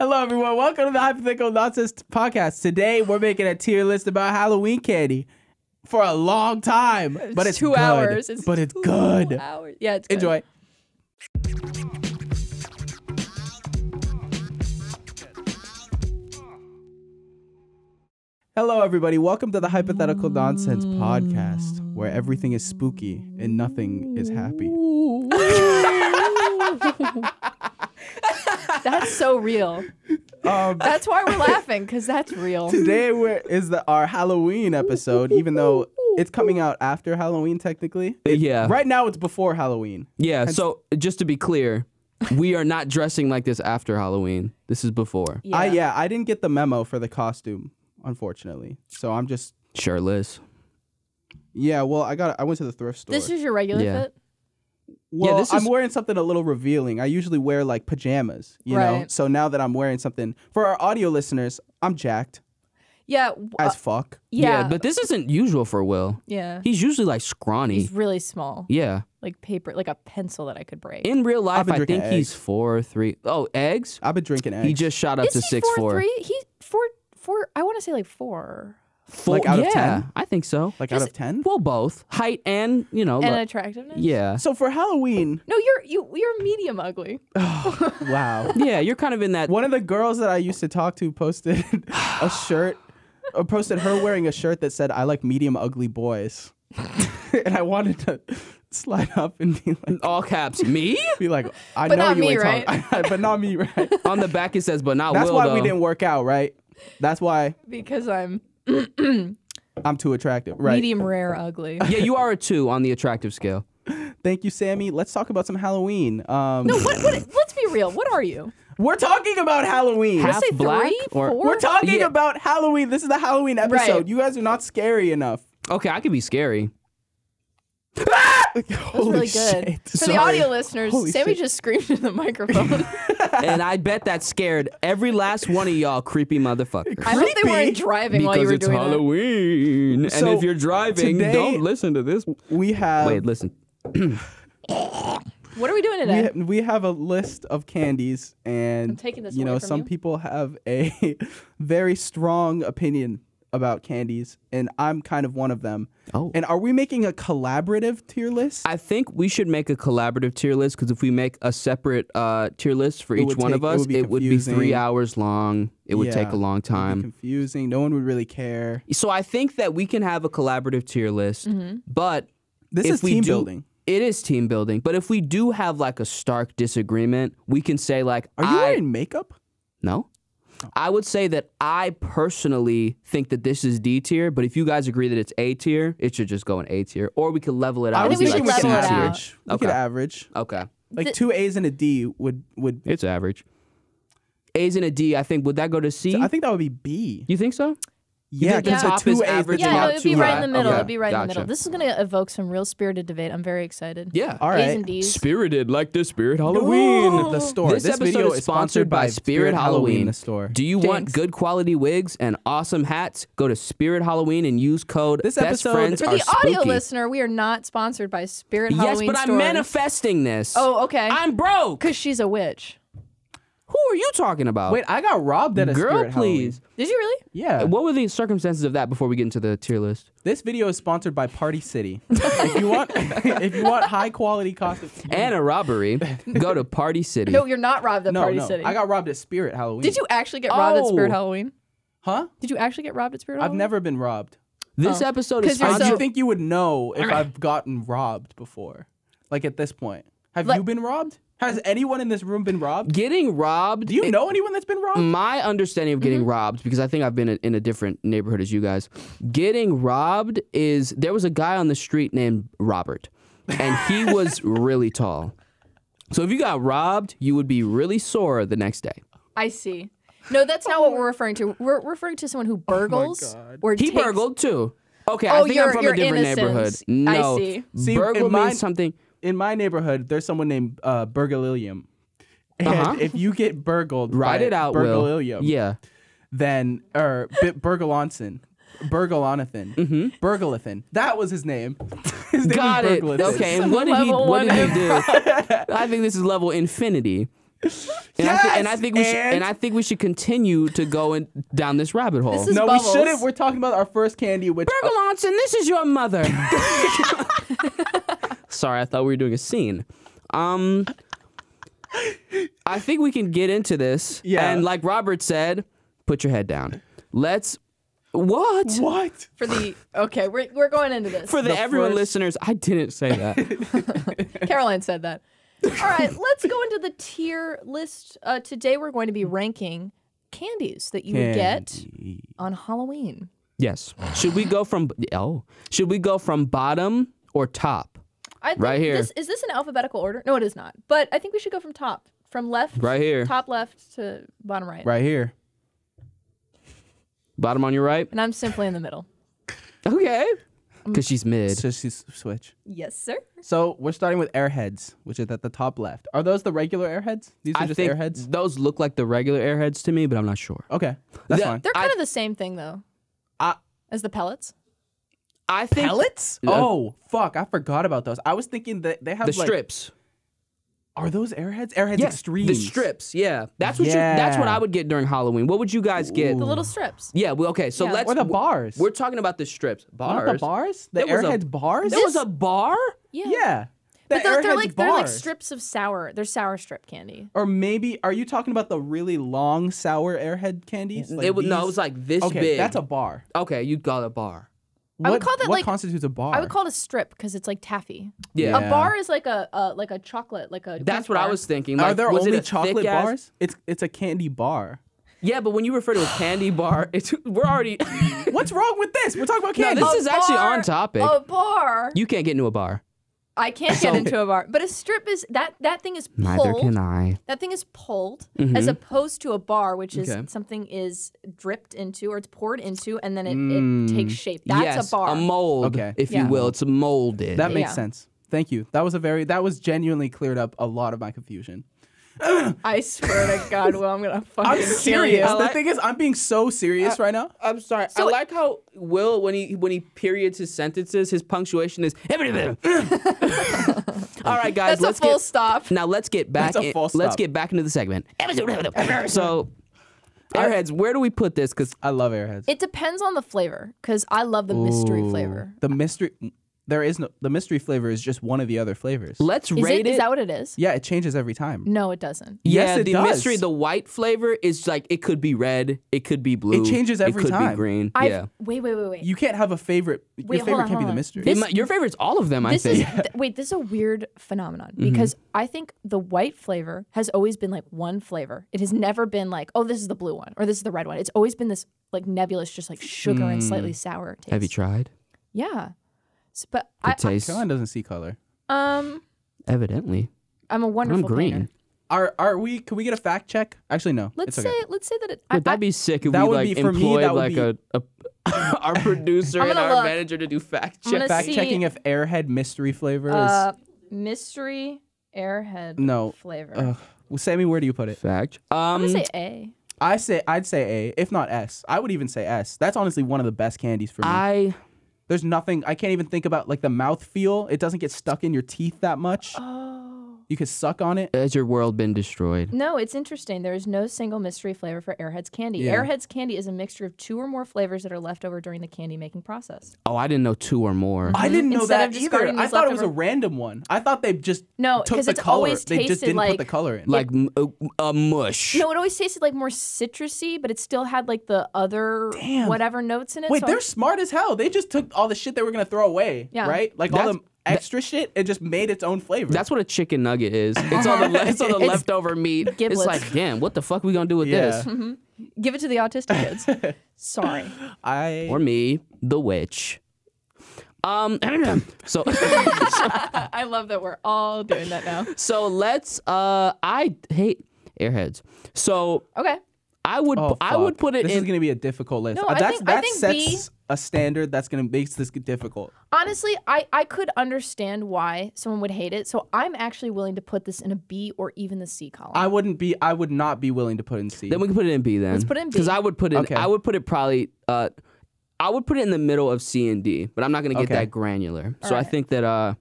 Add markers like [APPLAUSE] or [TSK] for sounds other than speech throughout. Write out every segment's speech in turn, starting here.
Hello, everyone. Welcome to the Hypothetical Nonsense Podcast. Today, we're making a tier list about Halloween candy for a long time, but it's two good. hours. It's but it's good. Hours. Yeah, it's good. Enjoy. Hello, everybody. Welcome to the Hypothetical Nonsense Podcast, where everything is spooky and nothing is happy. [LAUGHS] [LAUGHS] That's so real. Um, That's why we're laughing because that's real. today we're, is the, our Halloween episode, even though it's coming out after Halloween, technically. It- Yeah. Right now, it's before Halloween. Yeah, so just to be clear, we are not dressing like this after Halloween. This is before. Yeah. I yeah, I didn't get the memo for the costume, unfortunately. So I'm just Shirtless. yeah. Well, I got I went to the thrift store. This is your regular Yeah. fit. Well, this I'm is- wearing something a little revealing. I usually wear like pajamas, you know. So now that I'm wearing something for our audio listeners, I'm jacked Yeah. w- as uh, fuck. yeah. but this isn't usual for Will. yeah. He's usually like scrawny. He's really small, yeah. like paper, like a pencil that I could break. In real life, I drinking think he's eggs. four three. Oh, eggs? I've been drinking eggs. He just shot up Is to he six four, four. three? He's four four. I want to say like four. Four- Like out of yeah, 10? I think so. like out of ten. well, both height and you know. And look- attractiveness. yeah. So for Halloween, No, you're you you're medium ugly. [SIGHS] Oh, wow. [LAUGHS] Yeah, you're kind of in that. One of the girls that I used to talk to posted [LAUGHS] a shirt, or posted her wearing a shirt that said, "I like medium ugly boys," [LAUGHS] and I wanted to slide up and be like, All caps, me. be like, I But know not you me, ain't right? talking, but not me, right? On the back it says, but not That's Will. why though. we didn't work out, right? That's why because I'm [CLEARS THROAT] I'm too attractive, right? medium rare ugly. [LAUGHS] Yeah, you are a two on the attractive scale. Thank you, Sammie. Let's talk about some Halloween. Um, No, what, what? Let's be real. What are you? we're talking about Halloween. Half say black three, or four? We're talking Yeah. about Halloween. This is the Halloween episode. Right. You guys are not scary enough. okay, I could be scary. Ah! That's Holy really good. shit. For Sorry. the audio listeners, Holy Sammie shit. just screamed in the microphone. [LAUGHS] and I bet that scared every last one of y'all creepy motherfuckers. I hope they weren't driving while you because were it's doing that. Halloween. So, and if you're driving, today- don't listen to this. We have Wait, listen. What are we doing we, today? ha- we have a list of candies and I'm taking this you know some you. people have a [LAUGHS] very strong opinion about candies and i'm kind of one of them Oh. and are we making a collaborative tier list I think we should make a collaborative tier list because if we make a separate uh, tier list for It each one take- of it us, would be it would be three hours long. It would take a long It would be time. confusing no one would really care So I think that we can have a collaborative tier list, Mm-hmm. but this if is we team do, building It is team building, but if we do have like a stark disagreement, we can say like, are you I, wearing makeup No. I would say that I personally think that this is D tier, but if you guys agree that it's A tier, it should just go in A tier, or we could level it out. i think we should we like could level it out. average tier. we could Okay. average Okay, like The- two a's and a d would would it's average. A's and a D. I think would that go to C? i think that would be b you think so? Yeah think the because the top two is average Yeah, no, it'd be right in the middle. Okay, It'd be right in the middle. This is gonna evoke some real spirited debate. I'm very excited. Yeah. all right. A's and D's. Spirited like the Spirit Halloween. the store. This, episode video is sponsored by Spirit Halloween. The store. Do you want good quality wigs and awesome hats? Go to Spirit Halloween and use code This Best episode- Friends For are the audio spooky. listener, we are not sponsored by Spirit Yes, Halloween Yes, but I'm stores. manifesting this. Oh, okay. I'm broke. Because she's a witch. Who are you talking about? Wait, I got robbed at a girl, Spirit Halloween. please. Did you really? Yeah. Uh, what were the circumstances of that before we get into the tier list? This video is sponsored by Party City. [LAUGHS] if you want, [LAUGHS] if you want high quality costumes, And a robbery. [LAUGHS] Go to Party City. No, you're not robbed at no, Party no, City. I got robbed at Spirit Halloween. Did you actually get robbed at Spirit Oh. Halloween? Huh? Did you actually get robbed at Spirit Halloween? I've Halloween? never been robbed. this Oh. episode is 'Cause you're How do you so- think you would know if I've gotten robbed before? Like at this point, have Like- you been robbed? Has anyone in this room been robbed? Getting robbed. Do you know anyone that's been robbed? my understanding of Mm-hmm. getting robbed because I think I've been in, in a different neighborhood as you guys. Getting robbed is there was a guy on the street named Robert, and he [LAUGHS] was really tall. So if you got robbed, you would be really sore the next day. I see. No, that's not what we're referring to. We're referring to someone who burgles God. or He takes- burgled too. Okay, Oh, I think I'm from a different innocence. neighborhood. I No, see. See, burgle in mine- means something. In my neighborhood, there's someone named uh, Burgalilium. And Uh-huh. if you get burgled, [LAUGHS] Write it out, Will. Yeah. then or B- Burgalonson, Burgalonathan, mm-hmm. Burgalathan. That was his name. [LAUGHS] his name Got was it. Burgalathan. Okay, and what did he? What did he do? [LAUGHS] I think this is level infinity. And, I thi- and I Yes, think we should, and- and I think we should continue to go in, down this rabbit hole. This is no, Bubbles. we shouldn't. We're talking about our first candy, which uh, this is your mother. Sorry, I thought we were doing a scene. Um, I think we can get into this. Yeah. And like Robert said, put your head down. Let's. What? what? For the okay, we're we're going into this. For the, The everyone first- listeners, I didn't say that. [LAUGHS] Caroline said that. All right, let's go into the tier list. Uh, today we're going to be ranking candies that you would get on Halloween. yes. Should we go from oh? Should we go from bottom or top? I think Right here. This, is this an alphabetical order? No, it is not. But I think we should go from top, from left, Right here. top left to bottom right. Right here. Bottom on your right. And I'm simply in the middle. Okay. Um, because she's mid. So she's switch. Yes, sir. So we're starting with Airheads, which is at the top left. Are those the regular Airheads? These are I just think Airheads. those look like the regular airheads to me, but I'm not sure. Okay, that's The- fine. They're I- kind of the same thing though I, as the pellets. I think pellets? Uh, oh fuck! I forgot about those. I was thinking that they have the like, strips. Are those Airheads? Airheads Extremes. The strips, yeah. That's what you that's what I would get during Halloween. What would you guys get? The little strips. Yeah, well, okay, so Yeah. let's Or the bars. We're talking about the strips. Bars. Not the bars. The There was a- Airheads bars. There was a bar? Yeah. yeah. The But they're, they're Airheads like they're like strips of sour. They're sour strip candy. Or maybe are you talking about the really long sour Airhead candies? Like it was, no, it was like this okay. big. That's a bar. Okay, you'd call it a bar. I would call that, what like- constitutes a bar. I would call it a strip because it's like taffy. Yeah. A bar is like a uh, like a chocolate, like a. That's Crunch what I was thinking. Are Like, there was it only a chocolate thick-ass- bars? It's it's a candy bar. Yeah, but when you refer to a candy [SIGHS] bar, it's we're already What's wrong with this? We're talking about candy. No, this A is actually on topic. A bar. You can't get into a bar. I can't [LAUGHS] So- get into a bar, but a strip is that that thing is pulled. Neither can I. That thing is pulled, mm-hmm. as opposed to a bar, which is Okay. something is dripped into or it's poured into, and then it, it mm. takes shape. That's yes, a bar. A mold, Okay. if Yeah. you will. It's molded. that makes Yeah. sense. Thank you. That was a very that was genuinely cleared up a lot of my confusion. I swear to God, Will, I'm gonna fucking I'm kill serious. you. the thing is, I'm being so serious right now. I'm sorry. So- I like how Will, when he when he periods his sentences, his punctuation is. [LAUGHS] All right, guys, That's let's a full get stop. now. Let's get back. That's a in- full let's get back into the segment. [LAUGHS] so, Airheads, where do we put this? Because I love Airheads. It depends on the flavor, because I love the mystery Ooh. flavor. The mystery. There is no. The mystery flavor is just one of the other flavors. let's Is rate it? Is that what it is? Yeah, it changes every time. No, it doesn't. yeah, Yes, it the does. mystery, the white flavor is like it could be red, it could be blue, It changes every it could time. be green. I've, yeah, Wait, wait, wait, wait. You can't have a favorite. Wait, hold favorite on, can't be hold the mystery. It might- your favorite's all of them. I this think. is th- wait. This is a weird phenomenon Mm-hmm. because I think the white flavor has always been like one flavor. It has never been like, oh, this is the blue one or this is the red one. It's always been this like nebulous, just like sugar and Mm. slightly sour taste. Have you tried? Yeah, S- but It I, tastes Caroline doesn't see color. Um evidently. I'm a wonderful I'm green. painter. Are are we? Can we get a fact check? Actually, no. Let's it's okay. say let's say that it. I, Would that be sick if That we would like be- for me, employed that would like be- a, a [LAUGHS] our [LAUGHS] producer I'm and gonna our look. manager to do fact I'm check? gonna fact see- checking if Airhead mystery flavor uh, mystery airhead No, flavor. is. Uh, well, Sammie, where do you put it? Fact. I'm Um, gonna say A. I say I'd say A, if not S. I would even say S. That's honestly one of the best candies for me. I There's nothing I can't even think about like the mouth feel. It doesn't get stuck in your teeth that much. Oh. You could suck on it. has your world been destroyed? No, it's interesting. There is no single mystery flavor for Airheads candy. Yeah. Airheads candy is a mixture of two or more flavors that are left over during the candy making process. Oh, I didn't know two or more. I didn't know Instead that of either. discarding I these thought it was a random one. I thought they just No, took 'cause the it's color. always they just tasted didn't put like- the color in. like uh, a mush. No, it always tasted like more citrusy, but it still had like the other Damn. whatever notes in it. Wait, so they're I'm- smart as hell. They just took all the shit they were gonna throw away. Yeah. Right? Like all the extra shit and just made its own flavor. That's what a chicken nugget is. [LAUGHS] It's all the le- it's all the It's leftover meat. It's like, damn, what the fuck we gonna do with Yeah. this? give it to the autistic kids. [LAUGHS] Sorry. I Or me, the witch. Um, [CLEARS THROAT] so [LAUGHS] I love that we're all doing that now. so let's. Uh, I hate airheads. So Okay. I would Oh, I would put it in. This in. is gonna be a difficult list. No, Uh, I that's think- I that think sets a standard that's gonna make this difficult. Honestly, I, I could understand why someone would hate it. So I'm actually willing to put this in a B or even the C column. I wouldn't be. I would not be willing to put in C. Then we can put it in B. Then Let's put it in B. because I would put it. Okay. I would put it probably. Uh, I would put it in the middle of C and D, but I'm not gonna get Okay. that granular. So I think that uh,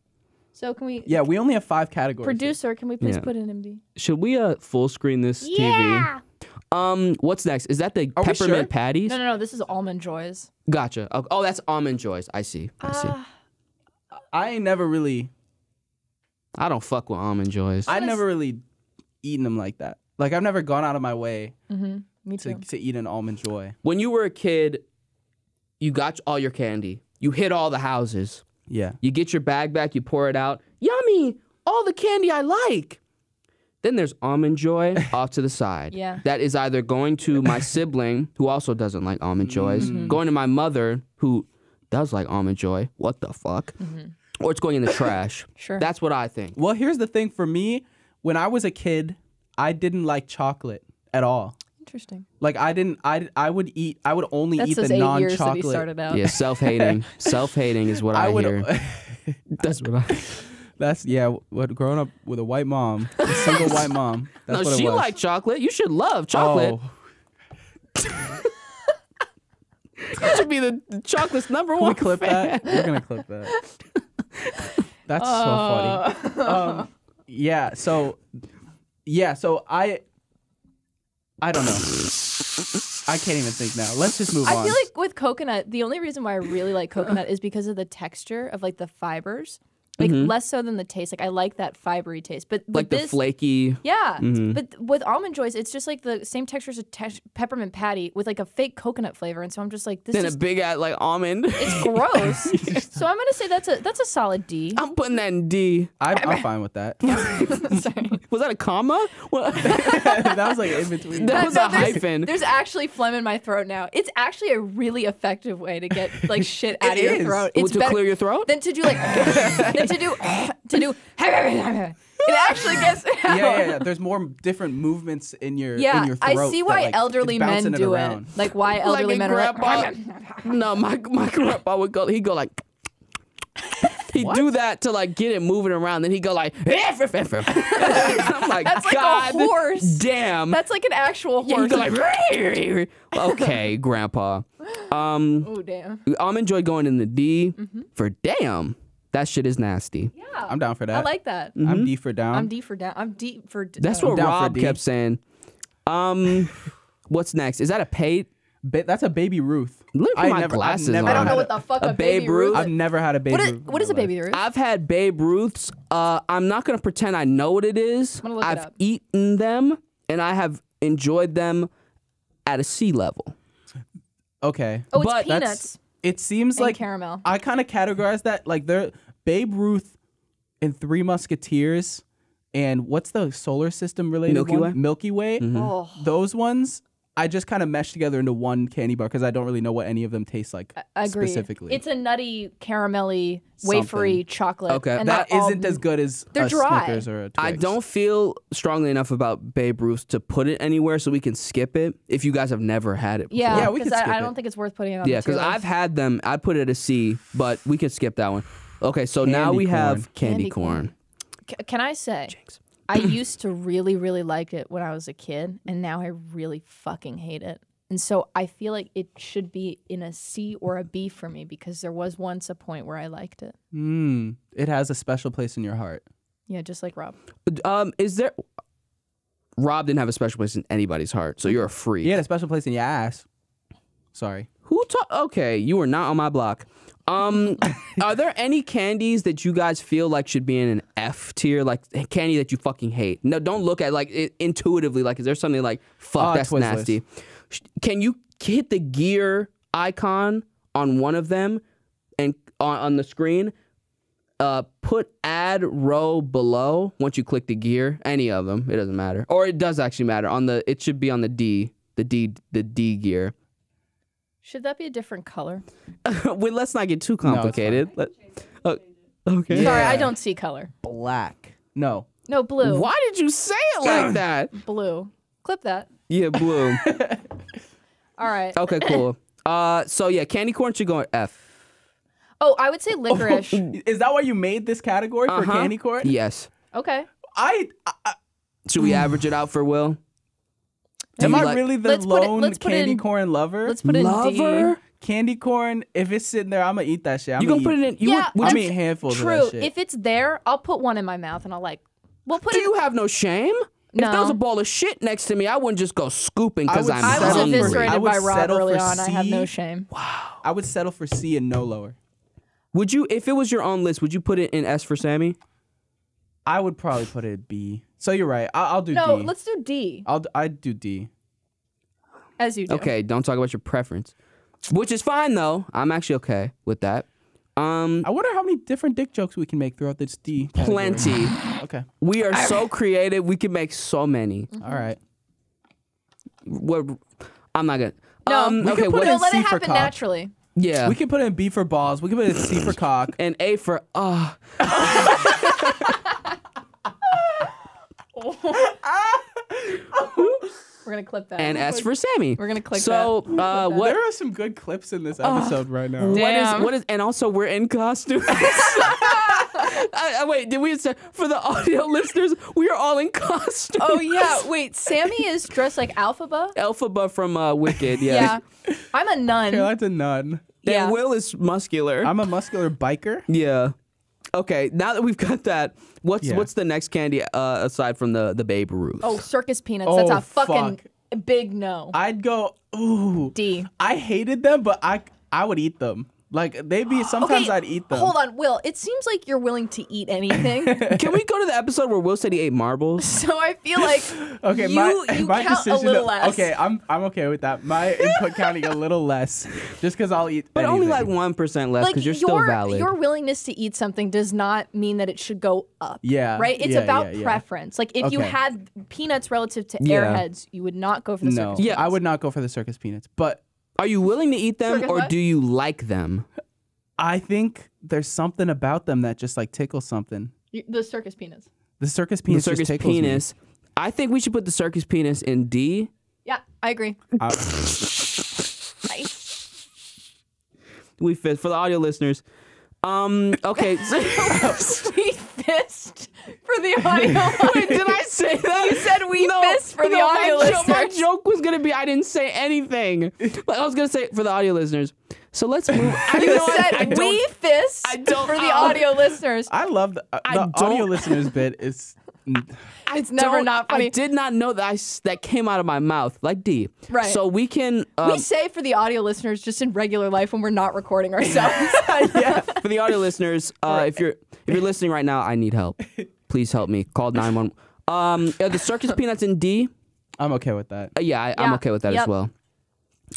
So can we? Yeah, we only have five categories. here. Producer, can we please Yeah. put in MD? Should we uh full screen this TV? Um, what's next? Is that the Are we peppermint sure? patties? No, no, no. This is almond joys. Gotcha. Oh, oh, that's almond joys. I see. I see. Ah, I ain't never really, I don't fuck with almond joys. I Honest- never really eaten them like that. Like I've never gone out of my way mm-hmm. Me to, too. to eat an almond joy. when you were a kid, you got all your candy. You hit all the houses. Yeah. You get your bag back, you pour it out. Yummy! All the candy I like. Then there's almond joy [LAUGHS] off to the side. Yeah. That is either going to my [LAUGHS] sibling, who also doesn't like almond joys, mm-hmm. going to my mother, who does like almond joy. What the fuck? Mm-hmm. Or it's going in the trash. [COUGHS] Sure. That's what I think. Well, here's the thing for me. When I was a kid, I didn't like chocolate at all. Interesting. Like I didn't. I I would eat. I would only That's eat the non years that he chocolate. Yeah, self hating. [LAUGHS] self hating is what I, I would. hear. That's what I. That's yeah. What growing up with a white mom, a single white mom. [LAUGHS] That's no, what she it was. liked chocolate. You should love chocolate. Oh, [LAUGHS] You should be the the chocolate's number can one we clip fan. that? We're gonna clip that. [LAUGHS] That's so funny. Um, yeah. So, yeah. So I. I don't know. I can't even think now. Let's just move I on. I feel like with coconut, the only reason why I really like coconut is because of the texture of like the fibers. Like mm-hmm. less so than the taste. Like I like that fibery taste. But with Like the flaky. Yeah, mm-hmm. but with almond joys, it's just like the same texture as a te- peppermint patty with like a fake coconut flavor, and so I'm just like, this is. Then a big ass like almond. it's [LAUGHS] gross. [LAUGHS] so I'm gonna say that's a that's a solid D. I'm putting that in D. I'm, I'm [LAUGHS] fine with that. Sorry. Was that a comma? What? that was like in between. That was No, a there's- hyphen. There's actually phlegm in my throat now. It's actually a really effective way to get like shit out It of your is. throat. Well, It's to better clear your throat? than to do like than to do [LAUGHS] to do. [LAUGHS] It actually gets. [LAUGHS] yeah, yeah, yeah. There's more different movements in your Yeah, in your I throat. see that, why like, elderly men bouncing do it. around. Like why elderly a men are grandpa. like. no, my my grandpa would go. He'd go like. He'd do that to like get it moving around. Then he'd go like. "Eff, eff, eff, eff." I'm like, That's like a horse. Damn. That's like an actual yeah, horse. he'd go like. okay, grandpa. Um, oh damn. I'm enjoy going in the D Mm-hmm. for damn. That shit is nasty. Yeah, I'm down for that. I like that. I'm D for down. I'm D for down. I'm D for. D- That's what down Rob kept saying. Um, [LAUGHS] what's next? Is that a paid? Ba- that's a baby Ruth. Look at I my never, glasses never I don't know what the fuck a a, Babe baby Ruth? Ruth. I've never had a baby What is, what is a in my life. baby Ruth? I've had Babe Ruths. Uh, I'm not gonna pretend I know what it is. gonna look I've up. eaten them and I have enjoyed them at a sea level. Okay. oh, it's but peanuts It seems and like caramel. I kind of categorize that like they're Babe Ruth and Three Musketeers and what's the solar system related Milky one? Way? Mm-hmm. Milky Way. Oh, Those ones I just kind of mesh together into one candy bar because I don't really know what any of them taste like I specifically. It's a nutty, caramelly, Something. wafery chocolate. Okay. and that they're all- isn't as good as They're a dry. Snickers or a Twix. I don't feel strongly enough about Babe Ruth to put it anywhere so we can skip it if you guys have never had it. Before. Yeah, Yeah, we because could I, skip I don't think it's worth putting it on. Yeah, the tier because I've had them. I put it a C, but we can skip that one. Okay, so now Candy we have candy, Candy corn. corn. C- Can I say? I used to really, really like it when I was a kid, and now I really fucking hate it. And so I feel like it should be in a C or a B for me because there was once a point where I liked it. Mm, it has a special place in your heart. Yeah, just like Rob. Um, is there? Rob didn't have a special place in anybody's heart, so you're a freak. You had a special place in your ass. Sorry. Who taught? Okay, you were not on my block. Um, are there any candies that you guys feel like should be in an F tier, like candy that you fucking hate? No, don't look at like it, intuitively. Like, is there something like fuck Uh, that's Twizzlers. nasty? Can you hit the gear icon on one of them and on, on the screen? Uh, put add row below once you click the gear. Any of them, it doesn't matter, or it does actually matter. On the, it should be on the D, the D, the D gear. Should that be a different color? [LAUGHS] Wait, let's not get too it's fine. complicated. Let- uh, okay. Sorry, I don't see color. Black. No. No, blue. Why did you say it like [CLEARS THROAT] that? Blue. Clip that. Yeah, blue. [LAUGHS] All right. Okay, cool. [LAUGHS] Uh, so yeah, candy corn should go in F. Oh, I would say licorice. Is that why you made this category for Uh-huh. candy corn? Yes. okay. I, I Should we average it out for Will? Do am I like- really the Let's put it- lone let's put it candy in- corn lover? Let's put in D. Lover? candy corn. If it's sitting there, I'm gonna eat that shit. I'm You gonna put it in? You Yeah, would, would I'm you, eating handfuls True. of that shit. If it's there, I'll put one in my mouth and I'll like. We'll put do it. you have no shame? No. If there was a ball of shit next to me, I wouldn't just go scooping because I'm I was hungry. eviscerated I would by Rob settle early for on. I have no C. shame. I would settle for C and no lower. Would you, if it was your own list, would you put it in S for Sammie? I would probably put it B. So you're right. I- I'll do No, D. let's do D I'll d- I'd do D. as you do. Okay, don't talk about your preference, which is fine though. I'm actually okay with that. Um, I wonder how many different dick jokes we can make throughout this D. category. plenty. [LAUGHS] Okay. We are so [LAUGHS] creative. We can make so many. All right. What? I'm not gonna. No, um, we okay. can put What? it No, in let C it for happen cock. naturally. yeah. We can put in B for balls. We can put in C for [LAUGHS] cock. and A for ah. We're gonna clip that. and S for Sammie. We're gonna click so, that. uh, what? There are some good clips in this episode right now. What is Damn. what is and also we're in costume. I, I- wait, did we say for the audio [LAUGHS] listeners? We are all in costume. Oh yeah, wait. Sammie is dressed like Elphaba. Elphaba from uh, Wicked, yeah. Yeah, I'm a nun. Caroline's a nun. And yeah. Will is muscular. I'm a muscular biker. yeah. Okay, now that we've got that, what's Yeah. what's the next candy uh, aside from the the Babe Ruth? oh, circus peanuts. That's Oh, a fucking fuck. big no. I'd go. Ooh. D. I hated them, but I I would eat them. Like they'd be. [GASPS] Sometimes Okay, I'd eat them. Hold on, Will. It seems like you're willing to eat anything. [LAUGHS] Can we go to the episode where Will said he ate marbles? [LAUGHS] so I feel like [LAUGHS] Okay, you, my you my count decision. a little less. Okay, I'm I'm okay with that. My input counting a little less, just because I'll eat. But only like one percent less Like because you're your still valid. your willingness to eat something does not mean that it should go up. Yeah, Right? It's yeah, about yeah, yeah. preference. Like if you had peanuts relative to Yeah. airheads, you would not go for the No, circus. Yeah. I would not go for the circus peanuts. But Are you willing to eat them Circus or what? do you like them? I think there's something about them that just like tickles something. You- The circus peanuts. The circus The penis circus just tickles me. penis. I think we should put the circus penis in D. Yeah, I agree. I- Nice. We fit for the audio listeners. Um. Okay. [LAUGHS] [LAUGHS] we fist for the audio. Wait, did I say that? You said we fist for the audio my, jo- my joke was gonna be I didn't say anything. Like, I was gonna say for the audio listeners. So let's move. [LAUGHS] I, You know what? I said we fist I don't- for the uh, audio listeners. I love the, uh, I the audio listeners bit. Is It's never don't- funny. I did not know that I s that came out of my mouth like D. Right. So we can. Um, we say for the audio listeners just in regular life when we're not recording ourselves. [LAUGHS] yeah. for the audio listeners, uh, if you're if you're listening right now, I need help. Please help me. Call nine one. Um, are the circus peanuts in D? I'm okay with that. Uh, yeah, I, I'm Yeah. okay with that Yep. as well.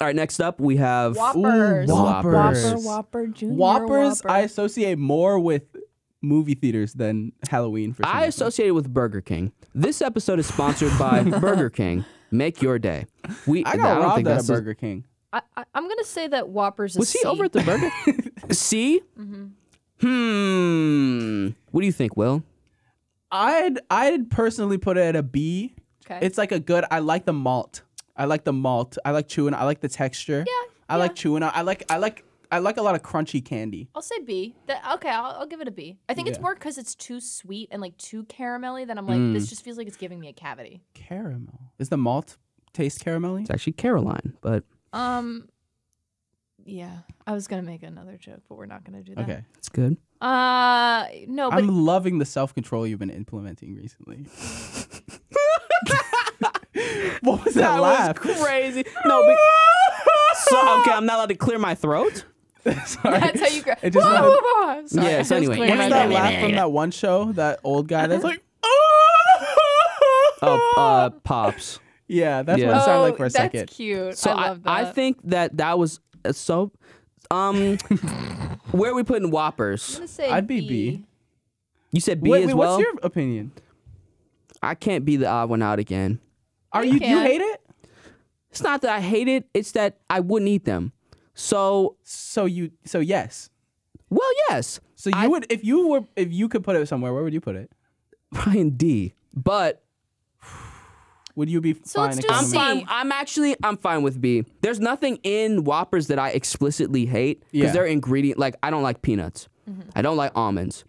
All right, next up we have Whoppers. Ooh, Whoppers. Whopper, Whopper, Junior Whoppers, Whopper. I associate more with movie theaters than Halloween. For some I reason. associate it with Burger King. This episode is sponsored by [LAUGHS] Burger King. Make your day. We I I got don't robbed think at a Burger King. I, I, I'm gonna say that Whoppers is Was he C. over at the Burger? [LAUGHS] C. Hmm. Hmm. What do you think, Will? I'd I'd personally put it at a B. Okay. It's like a good. I like the malt. I like the malt. I like chewing. I like the texture. Yeah, I like chewing. I like. I like. I like a lot of crunchy candy. I'll say B. That, okay, I'll, I'll give it a B. I think it's more because it's too sweet and like too caramelly that I'm like, Mm. this just feels like it's giving me a cavity. Caramel. Is the malt taste caramelly? It's actually Caroline, but Um, yeah, I was gonna make another joke, but we're not gonna do that. Okay. it's good. Uh, no, but I'm loving the self control you've been implementing recently. [LAUGHS] what was that, laugh? crazy. No, but, [LAUGHS] so okay, I'm not allowed to clear my throat. [LAUGHS] Sorry. that's how you. Gra- It just Whoa, whoa, whoa. Sorry, Yeah, so anyway. What's that laugh from that one show? That old guy that's like, [LAUGHS] [LAUGHS] Oh, uh, pops. yeah, that's what it sounded Oh, like for a that's second. cute. So I I, love that. I think that that was uh, so. Um, where are we putting Whoppers? say I'd be B. You said B Wait, as wait, well. what's your opinion? I can't be the odd one out again. Are You you you hate it? It's not that I hate it; it's that I wouldn't eat them. So, So you so yes. well, yes, So you I- would if you were if you could put it somewhere, where would you put it? Brian D. But [SIGHS] Would you be So fine? let's do I'm C. fine. I'm actually I'm fine with B. There's nothing in Whoppers that I explicitly hate because Yeah. they're ingredient. Like I don't like peanuts. Mm-hmm. I don't like almonds.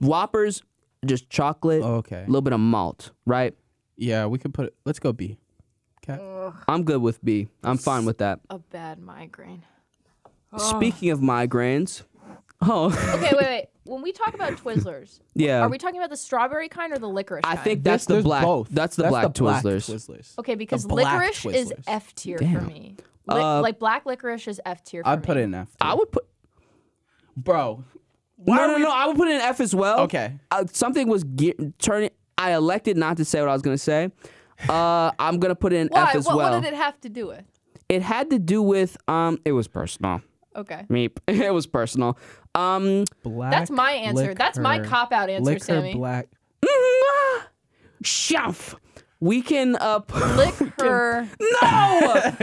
Whoppers, just chocolate, Oh, okay. a little bit of malt, right? Yeah, we could put it. Let's go B. Okay. I'm good with B. I'm fine with that. a bad migraine. Speaking of migraines, oh Okay, wait, wait. When we talk about Twizzlers, [LAUGHS] yeah, are we talking about the strawberry kind or the licorice I kind? think that's This- the black. both. That's the black black Twizzlers. Twizzlers. Okay, because black licorice is F tier for me. Li- Uh, like black licorice is F tier for me. I'd me. put it in F. too. I would put. Bro. No, are no, we- no. I would put it in F as well. Okay. Uh, something was ge- turning. I elected not to say what I was gonna say. Uh, I'm gonna put it in Why? F as what, well. what did it have to do with? it had to do with um. It was personal. Okay. Meep. [LAUGHS] It was personal. Um. Black That's my answer. That's my cop out answer, liquor Sammie. black. Shuff. We can uh. p- Lick her. no.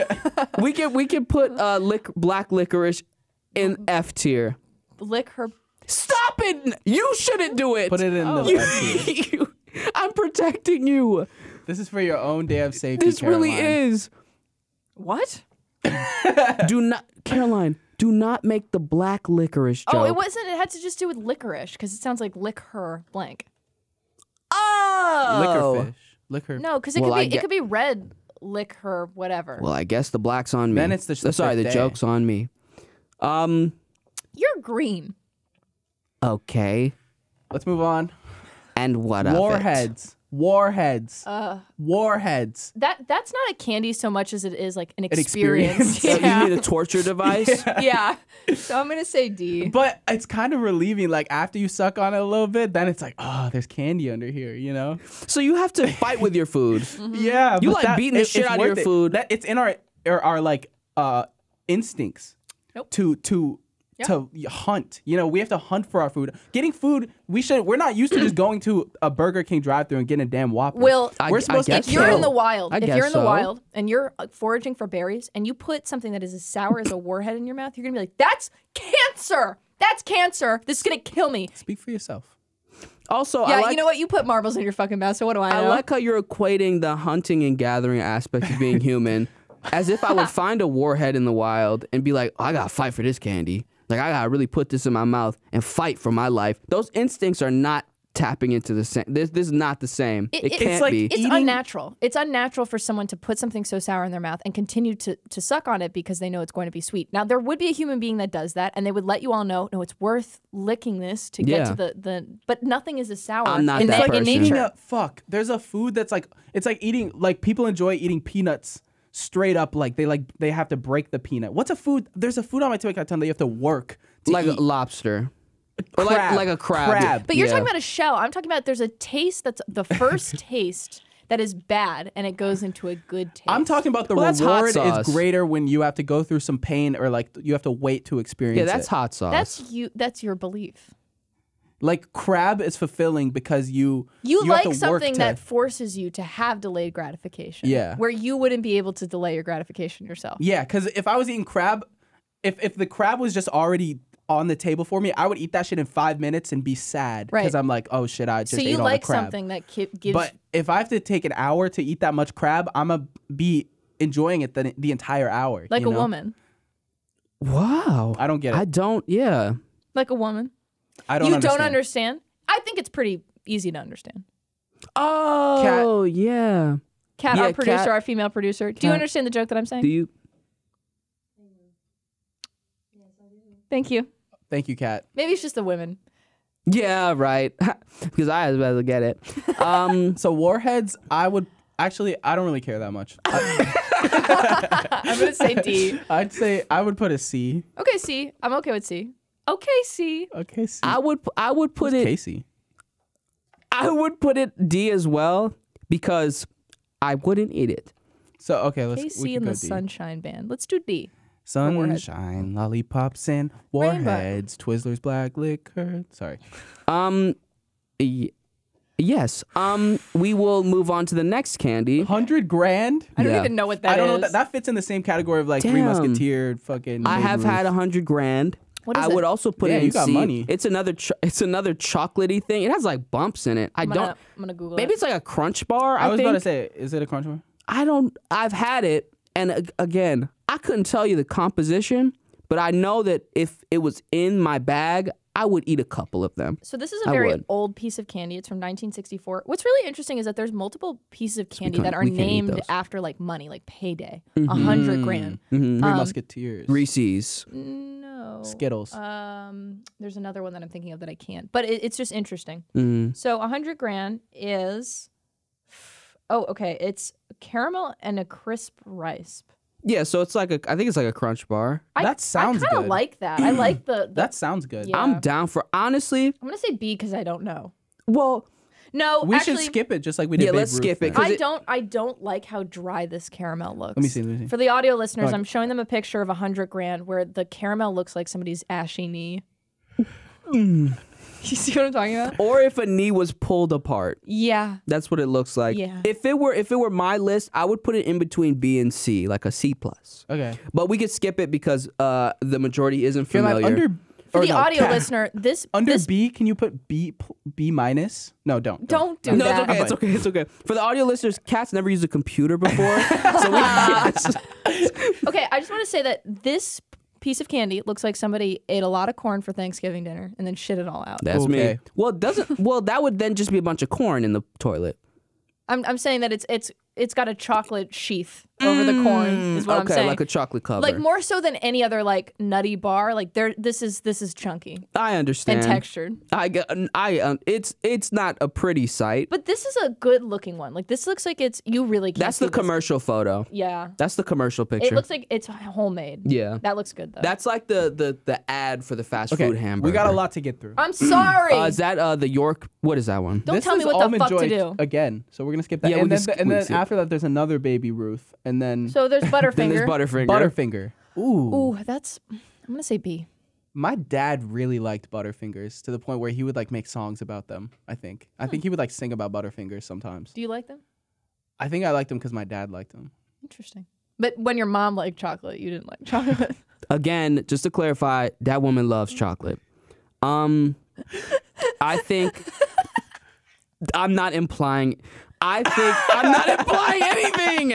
[LAUGHS] we can we can put uh lic- black licorice in F tier. lick her. Stop it! You shouldn't do it. Put it in Oh. the F tier. [LAUGHS] You- I'm protecting you. This is for your own damn safety. This really is. What? Do not, Caroline. Do not make the black licorice joke. Oh, it wasn't. It had to just do with licorice because it sounds like lick her blank. Oh, Liquor fish. Liquor. No, because it Well, could I be. get- It could be red. Lick her. Whatever. Well, I guess the black's on me. Then it's the sorry, the day. joke's on me. Um. You're green. Okay. Let's move on. And what of? Warheads. Warheads. Uh, Warheads. that that's not a candy so much as it is like an experience. experience. [LAUGHS] So you yeah. need a torture device. [LAUGHS] yeah. So I'm gonna say D. But it's kind of relieving. Like after you suck on it a little bit, then it's like, oh, there's candy under here. You know? So you have to fight with your food. [LAUGHS] Yeah. You like that- beating the it- shit out of your it. food. That it's in our our, our like uh instincts. Nope. To to. Yeah. To hunt, you know, we have to hunt for our food. Getting food, we should. We're not used to just [CLEARS THROAT] going to a Burger King drive-through and getting a damn Whopper. Will, I- we're I supposed guess to if you're kill. in the wild, I if you're in the so. wild and you're uh, foraging for berries and you put something that is as sour as a [COUGHS] warhead in your mouth, you're gonna be like, "That's cancer. That's cancer. This is gonna kill me." Speak for yourself. Also, Yeah, I like, you know what? You put marbles in your fucking mouth, so what do I I know? like how you're equating the hunting and gathering aspect of being [LAUGHS] human, as if I would [LAUGHS] find a warhead in the wild and be like, oh, I gotta fight for this candy. Like I gotta really put this in my mouth and fight for my life. Those instincts are not tapping into the same. This this is not the same. It, It- it- can't It's like- be. it's Eating- unnatural. It's unnatural for someone to put something so sour in their mouth and continue to to suck on it because they know it's going to be sweet. Now there would be a human being that does that, and they would let you all know, no, it's worth licking this to get Yeah. to the the. But nothing is as sour. I'm not in, that the- in person. Eating nature. a, fuck. There's a food that's like it's like eating like people enjoy eating peanuts straight up. Like they like they have to break the peanut. What's a food? There's a food on my TikTok tongue that you have to work to like eat. a lobster, or like like a crab. Crab. But you're Yeah. talking about a shell. I'm talking about there's a taste that's the first [LAUGHS] taste that is bad and it goes into a good taste. I'm talking about the Well, that's hot reward is greater when you have to go through some pain or like you have to wait to experience it. Yeah, that's it. hot sauce. That's you. That's your belief. Like crab is fulfilling because you You, have like to work something to- that forces you to have delayed gratification. Yeah. Where you wouldn't be able to delay your gratification yourself. Yeah, because if I was eating crab, if if the crab was just already on the table for me, I would eat that shit in five minutes and be sad because Right. I'm like, oh shit, I just So ate you all like the crab. something that ki- gives. But if I have to take an hour to eat that much crab, I'm gonna be enjoying it the, the entire hour. like you a woman. wow. I don't get it. I don't. Yeah. Like a woman. I don't you understand. don't understand. I think it's pretty easy to understand. Oh yeah. Kat, Yeah, our producer, Kat- our female producer. Do you understand the joke that I'm saying? Do you? Thank you. Thank you, Kat. Maybe it's just the women. Yeah, right. [LAUGHS] because I was about to get it. Um, [LAUGHS] So warheads, I would actually, I don't really care that much. [LAUGHS] I, I'm gonna say D. I'd say I would put a C. Okay, C. I'm okay with C. Okay, C. Okay, C. I would I would put Who's it Casey. I would put it D as well because I wouldn't eat it. So okay, let's we KC and the D. Sunshine Band. Let's do D. Sunshine, lollipops, and Rainbow. warheads, Twizzlers, black liquor. Sorry. Um, yes. Um, we will move on to the next candy. Hundred grand. I don't Yeah. even know what that is. I don't know. That, that fits in the same category of like Three Damn. Musketeer. Fucking. I have had a hundred grand. What is I it? would also put Yeah, it you in got C. money. It's another. Cho- it's another chocolatey thing. It has like bumps in it. I I'm don't. gonna, I'm gonna Google Maybe it. it's like a crunch bar. I, I was think. about to say, is it a crunch bar? I don't. I've had it, and ag- again, I couldn't tell you the composition, but I know that if it was in my bag, I would eat a couple of them. So this is a I very would. old piece of candy. It's from 1964. What's really interesting is that there's multiple pieces of candy can't- that are we can't eat named. Mm-hmm. after like money, like payday, a hundred grand. Three Um, Musketeers. Reese's. No, No. Skittles. Um, there's another one that I'm thinking of that I can't, but it, it's just interesting. Mm. So a hundred grand is, oh, okay, it's caramel and a crisp rice. Yeah, so it's like a. I think it's like a crunch bar. I, That sounds good. I kind of like that. I like the. [CLEARS THROAT] the that sounds good. Yeah. I'm down for honestly. I'm gonna say B because I don't know. Well, No, We actually, should skip it just like we did. Yeah, Babe let's Ruth skip it, I it- don't. I don't like how dry this caramel looks. Let me see. Let me see. For the audio listeners, Like- I'm showing them a picture of a hundred grand where the caramel looks like somebody's ashy knee. Mm. [LAUGHS] you see what I'm talking about? or if a knee was pulled apart, Yeah. that's what it looks like. Yeah. If it were if it were my list, I would put it in between B and C, like a C plus. Okay. But we could skip it because uh, the majority isn't Caroline, familiar. under For the no, audio Kat, [LAUGHS] listener, this Under this, B, can you put B B minus? No, don't. don't do no, that. it's okay. It's okay. It's okay. For the audio listeners, Kat's never used a computer before, so we, yes. [LAUGHS] Okay, I just want to say that this piece of candy looks like somebody ate a lot of corn for Thanksgiving dinner and then shit it all out. that's me. Well, doesn't well that would then just be a bunch of corn in the toilet. I'm I'm saying that it's it's it's got a chocolate sheath over the corn is what Mm, okay, I'm saying. like a chocolate cover. like more so than any other like nutty bar. Like there, this is this is chunky I understand. and textured. I get. I. Um, it's. It's not a pretty sight. But this is a good looking one. Like this looks like it's you really can't. That's see the this. commercial photo. Yeah, That's the commercial picture. it looks like it's homemade. Yeah. that looks good though. That's like the the the ad for the fast Okay, food hamburger. we got a lot to get through. I'm sorry. Uh, is that uh the York? What is that one? Don't This tell me what the fuck to do. again. So we're gonna skip that. Yeah, we and can then, skip- and then can skip. After that, there's another Baby Ruth, and then so there's [LAUGHS] Butterfinger. Then there's Butterfinger. Butterfinger. Ooh. Ooh, that's. I'm gonna say B. My dad really liked Butterfingers to the point where he would like make songs about them. I think. I think he would like sing about Butterfingers sometimes. Do you like them? I think I liked them because my dad liked them. Interesting. But when your mom liked chocolate, you didn't like [LAUGHS] chocolate. Again, just to clarify, that woman loves chocolate. Um, I think [LAUGHS] I'm not implying. I think [LAUGHS] I'm not implying anything.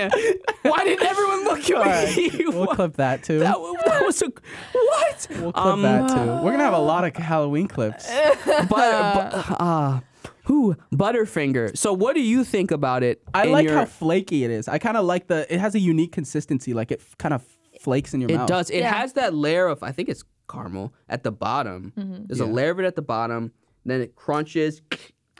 Why didn't everyone look at me? We'll What? clip that too. that, that was a what? we'll clip um, that too. We're gonna have a lot of Halloween clips. [LAUGHS] But, but uh, who Butterfinger? So, what do you think about it? I in like your- how flaky it is. I kind of like the. It has a unique consistency. Like it kind of flakes in your It mouth. It does. It Yeah. has that layer of I think it's caramel at the bottom. Mm-hmm. There's a layer of it at the bottom. Then it crunches,